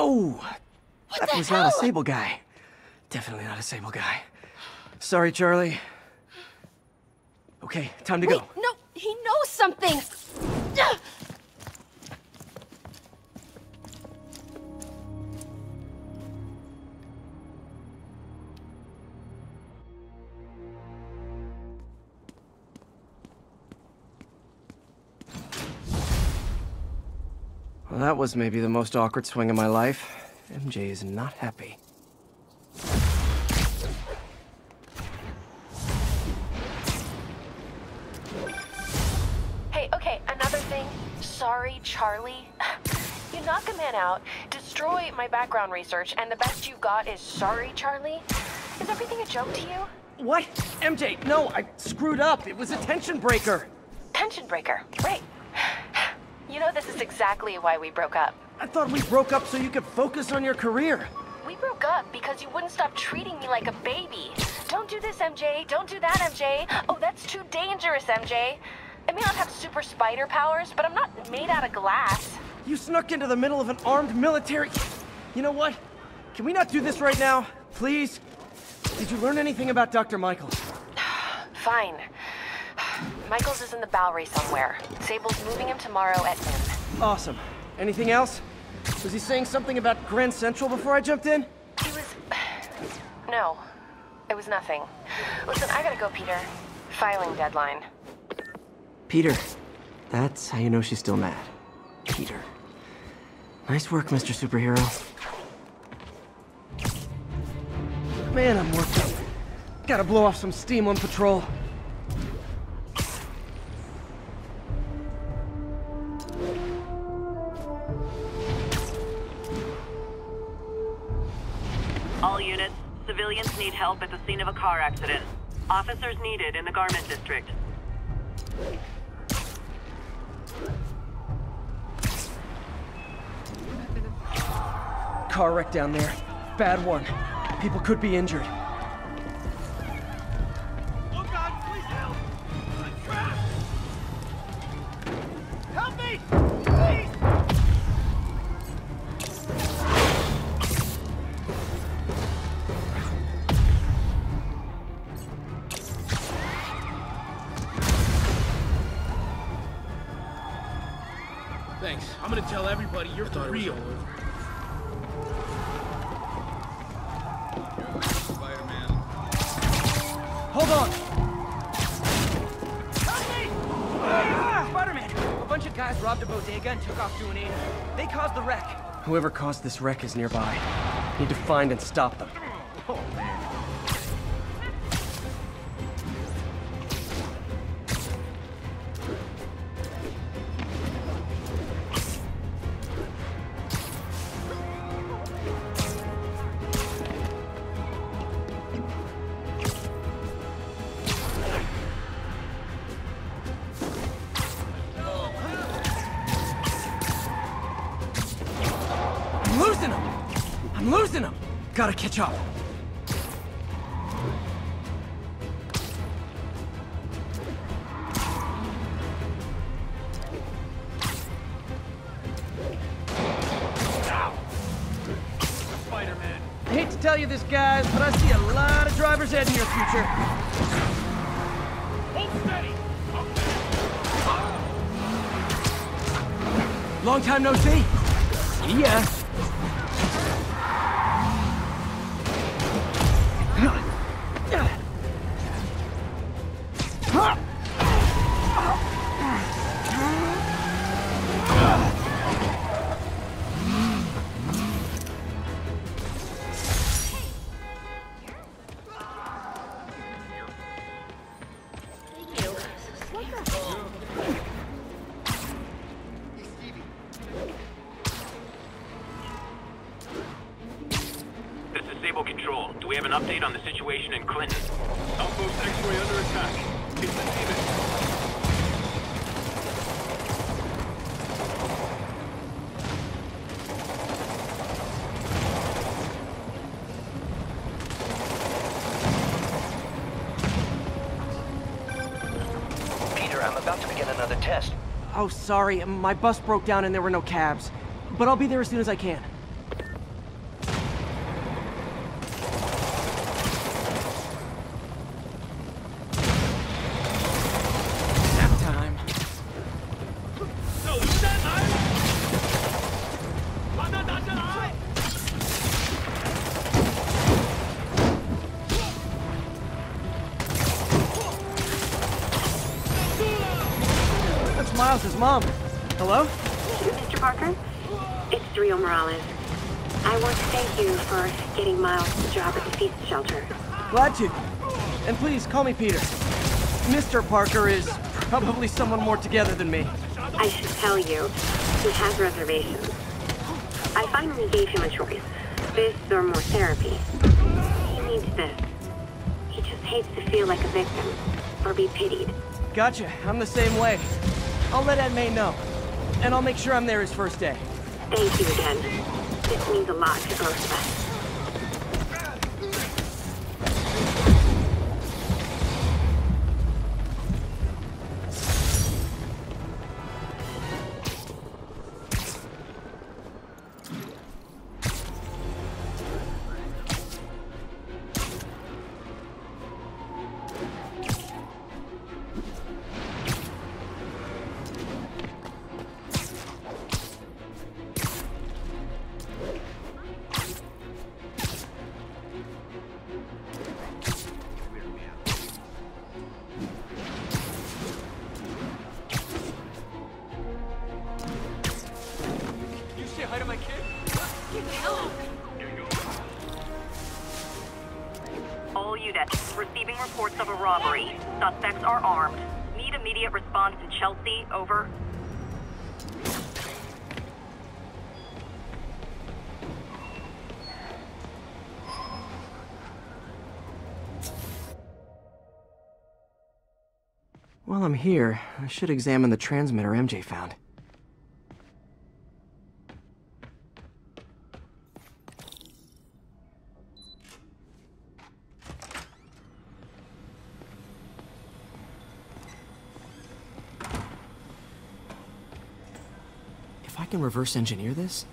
What the? Charles! Oh! What that was hell? not a Sable guy. Definitely not a Sable guy. Sorry, Charlie. Okay, time to Wait, go. no, he knows something! That was maybe the most awkward swing of my life. MJ is not happy. Hey, okay, another thing. Sorry, Charlie. [SIGHS] You knock a man out, destroy my background research, and the best you got is sorry, Charlie? Is everything a joke to you? What? MJ, no, I screwed up. It was a tension breaker. Tension breaker, right. You know, this is exactly why we broke up. I thought we broke up so you could focus on your career. We broke up because you wouldn't stop treating me like a baby. Don't do this, MJ. Don't do that, MJ. Oh, that's too dangerous, MJ. I may not have super spider powers, but I'm not made out of glass. You snuck into the middle of an armed military... You know what? Can we not do this right now? Please? Did you learn anything about Dr. Michael? [SIGHS] Fine. Michaels is in the Bowery somewhere. Sable's moving him tomorrow at noon. Awesome. Anything else? Was he saying something about Grand Central before I jumped in? He was... [SIGHS] No. It was nothing. Listen, I gotta go, Peter. Filing deadline. Peter. That's how you know she's still mad. Peter. Nice work, Mr. Superhero. Man, I'm worked up. Gotta blow off some steam on patrol. need help at the scene of a car accident. Officers needed in the garment district. Car wreck down there. Bad one. People could be injured. Whoever caused this wreck is nearby. Need to find and stop them. Oh, sorry. My bus broke down and there were no cabs. But I'll be there as soon as I can. To. And please, call me Peter. Mr. Parker is probably someone more together than me. I should tell you, he has reservations. I finally gave him a choice. This or more therapy. He needs this. He just hates to feel like a victim, or be pitied. Gotcha. I'm the same way. I'll let Aunt May know. And I'll make sure I'm there his first day. Thank you again. This means a lot to both of us. here, I should examine the transmitter MJ found. If I can reverse engineer this,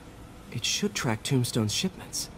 it should track Tombstone's shipments.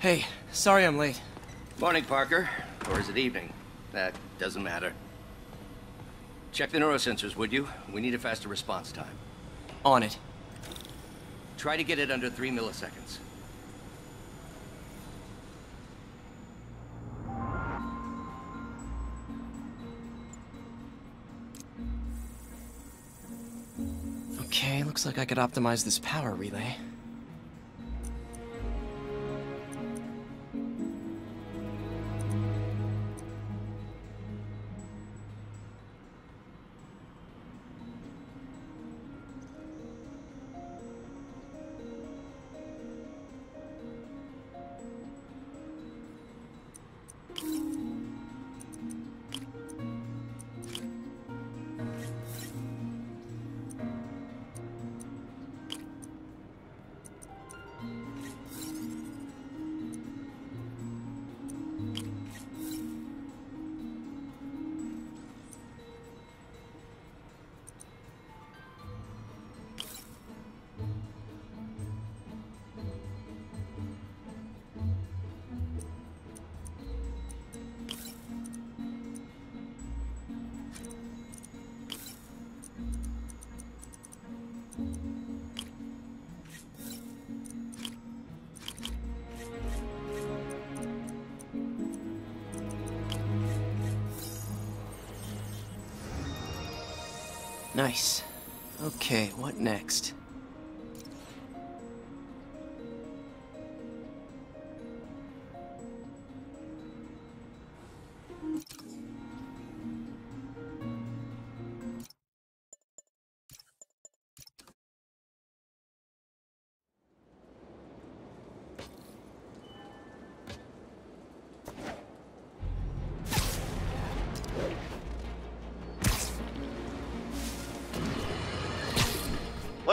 Hey, sorry I'm late. Morning, Parker. Or is it evening? That doesn't matter. Check the neurosensors, would you? We need a faster response time. On it. Try to get it under three milliseconds. Okay, looks like I could optimize this power relay.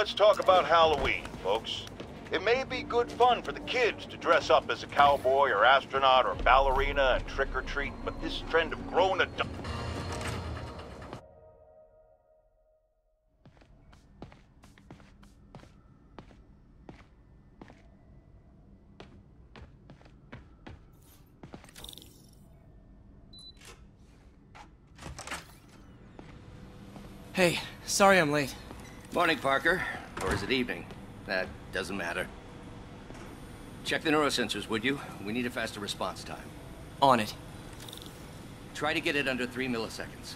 Let's talk about Halloween, folks. It may be good fun for the kids to dress up as a cowboy or astronaut or ballerina and trick or treat, but this trend of grown adult. Hey, sorry I'm late. Morning, Parker. Or is it evening? That doesn't matter. Check the neurosensors, would you? We need a faster response time. On it. Try to get it under three milliseconds.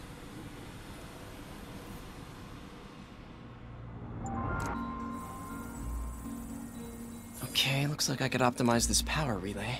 Okay, looks like I could optimize this power relay.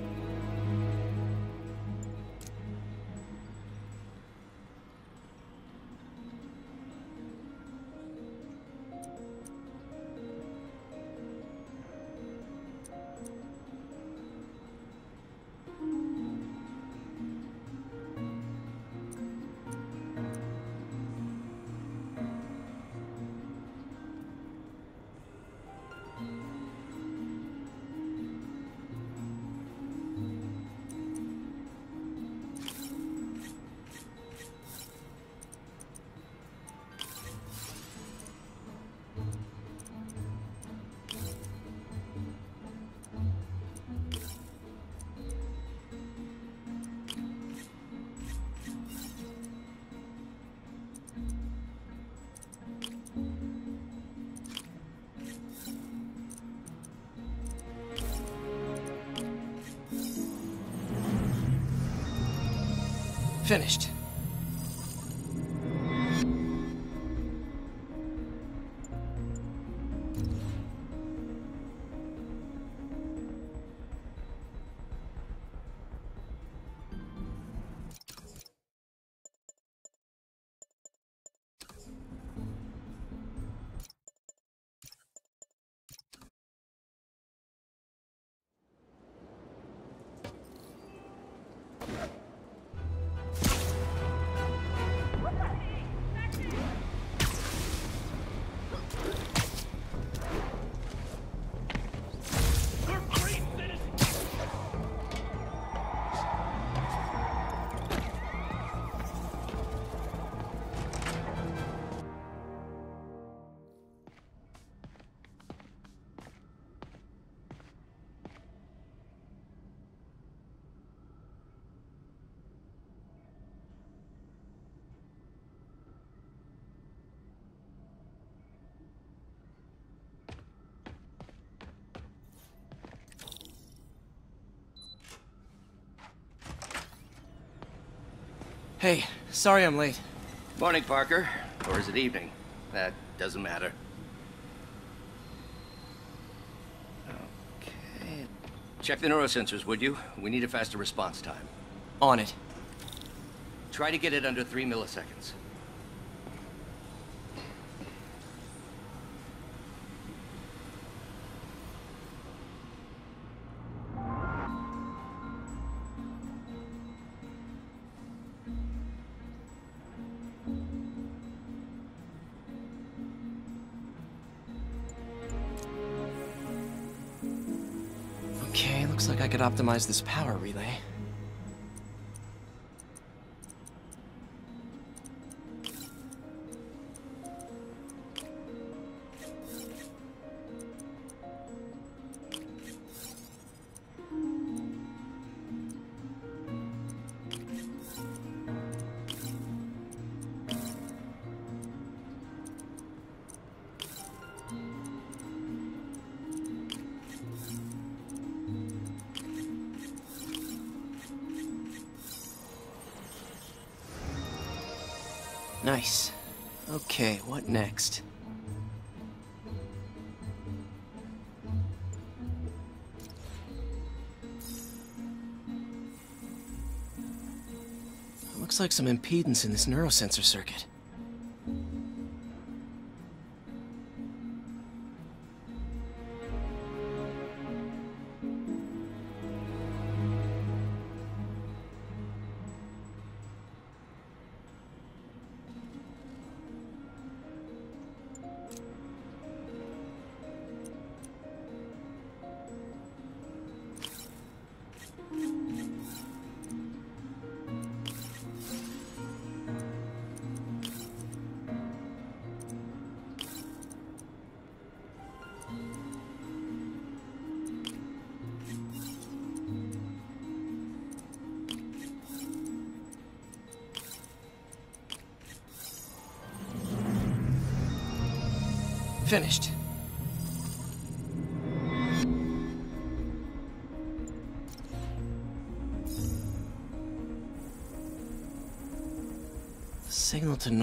Finished. Hey, sorry I'm late. Morning, Parker. Or is it evening? That doesn't matter. Okay. Check the neurosensors, would you? We need a faster response time. On it. Try to get it under three milliseconds. Optimize this power relay. Like some impedance in this neurosensor circuit.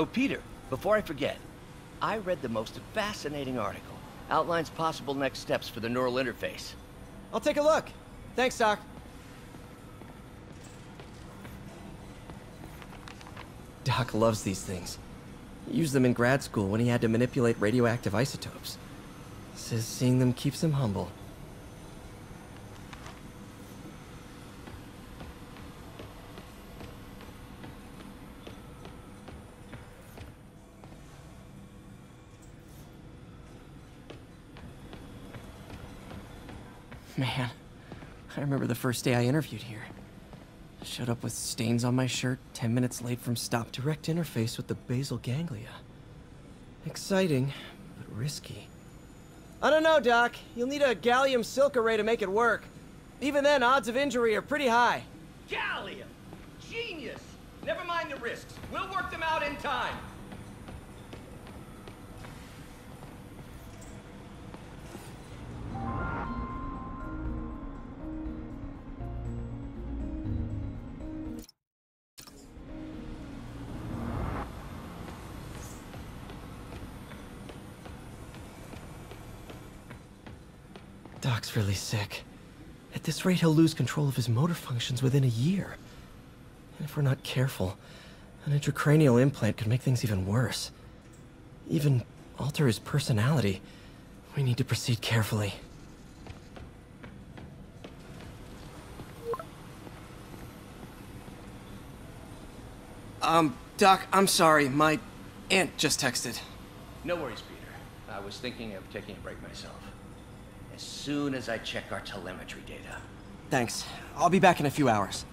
Oh, Peter, before I forget, I read the most fascinating article. Outlines possible next steps for the neural interface. I'll take a look. Thanks, Doc. Doc loves these things. He used them in grad school when he had to manipulate radioactive isotopes. Says seeing them keeps him humble. Man, I remember the first day I interviewed here. Showed up with stains on my shirt, 10 minutes late from stop direct interface with the basal ganglia. Exciting, but risky. I don't know, Doc. You'll need a gallium silk array to make it work. Even then, odds of injury are pretty high. Gallium! Genius! Never mind the risks. We'll work them out in time. Doc's really sick. At this rate, he'll lose control of his motor functions within a year. And if we're not careful, an intracranial implant could make things even worse. Even alter his personality. We need to proceed carefully. Um, Doc, I'm sorry. My aunt just texted. No worries, Peter. I was thinking of taking a break myself. As soon as I check our telemetry data. Thanks. I'll be back in a few hours.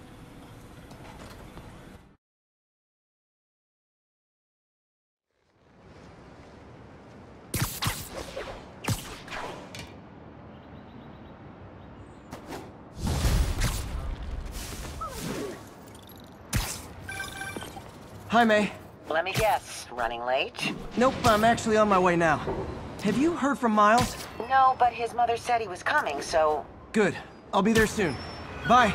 Hi, May. Let me guess. Running late? Nope, I'm actually on my way now. Have you heard from Miles? No, but his mother said he was coming, so... Good. I'll be there soon. Bye.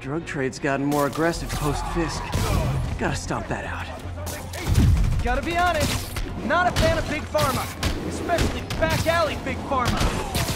Drug trade's gotten more aggressive post-Fisk. Gotta stomp that out. Gotta be honest, not a fan of Big Pharma. Especially back alley Big Pharma.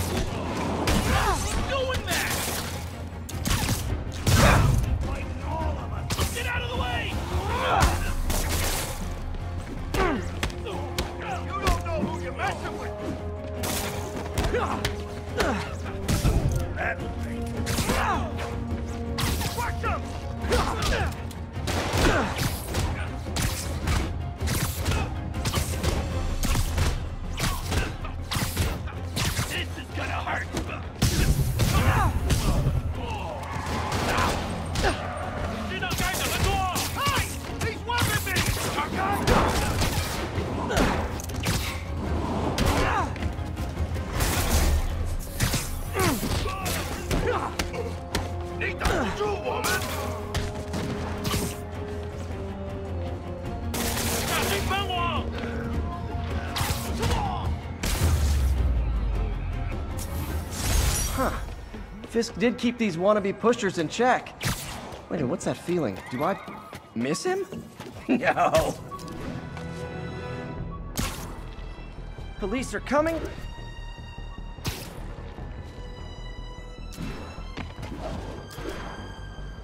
Fisk did keep these wannabe pushers in check. Wait, what's that feeling? Do I miss him? [LAUGHS] no. Police are coming.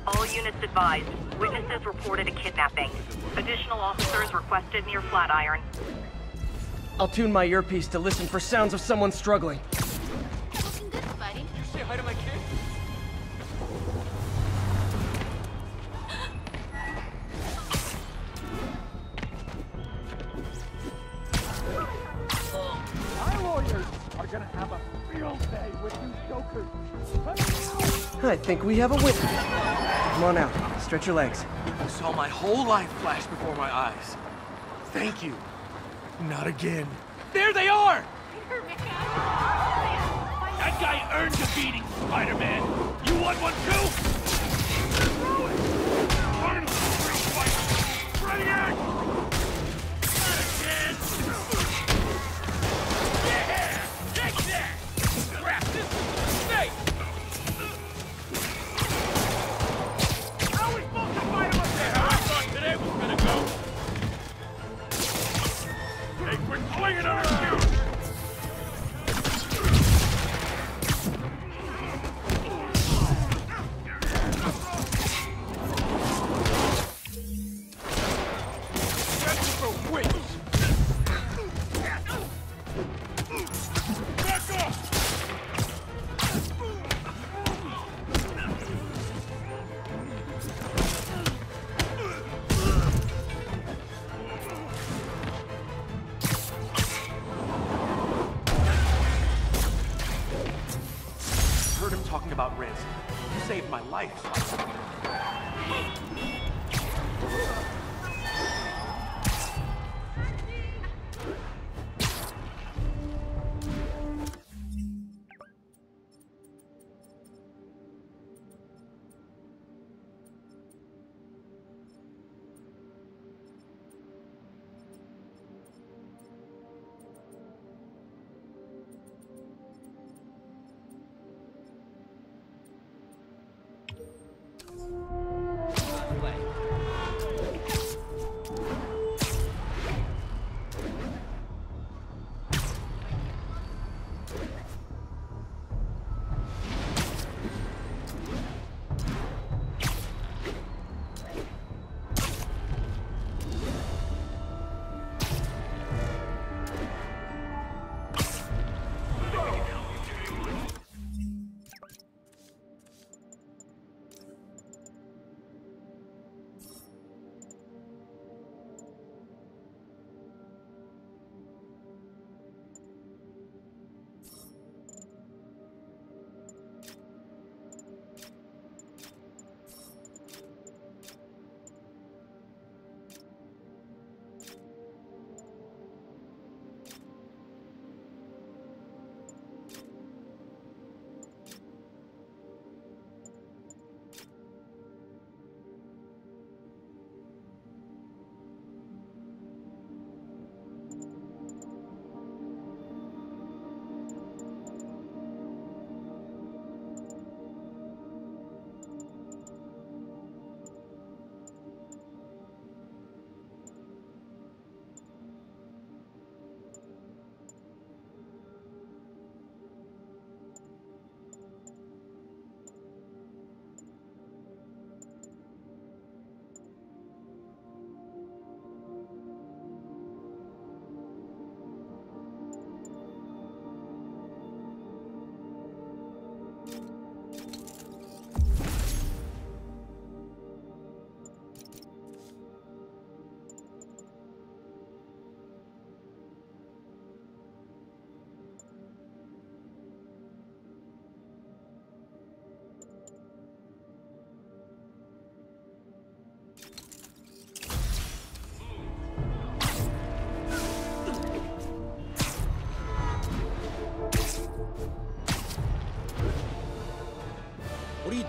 All units advised. Witnesses reported a kidnapping. Additional officers requested near Flatiron. I'll tune my earpiece to listen for sounds of someone struggling. We have a witness. Come on out. Stretch your legs. I saw my whole life flash before my eyes. Thank you. Not again. There they are! That guy earned a beating, Spider-Man. You want one too?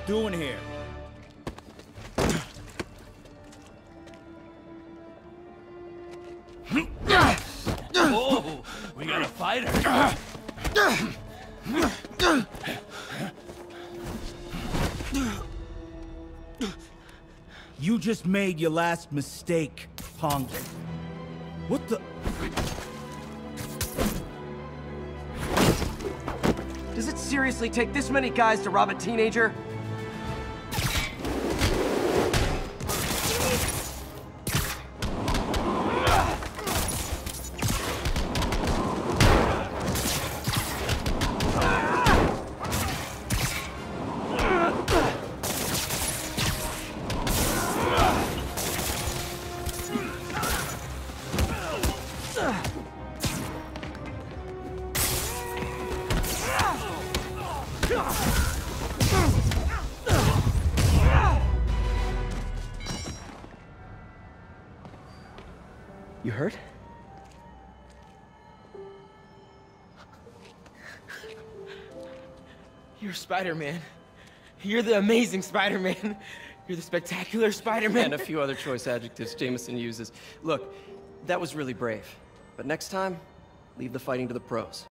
Doing here? Whoa, we got a fighter. You just made your last mistake, punk. What the? Does it seriously take this many guys to rob a teenager? Spider-Man. You're the amazing Spider-Man. You're the spectacular Spider-Man. And a few other choice adjectives Jameson uses. Look, that was really brave. But next time, leave the fighting to the pros.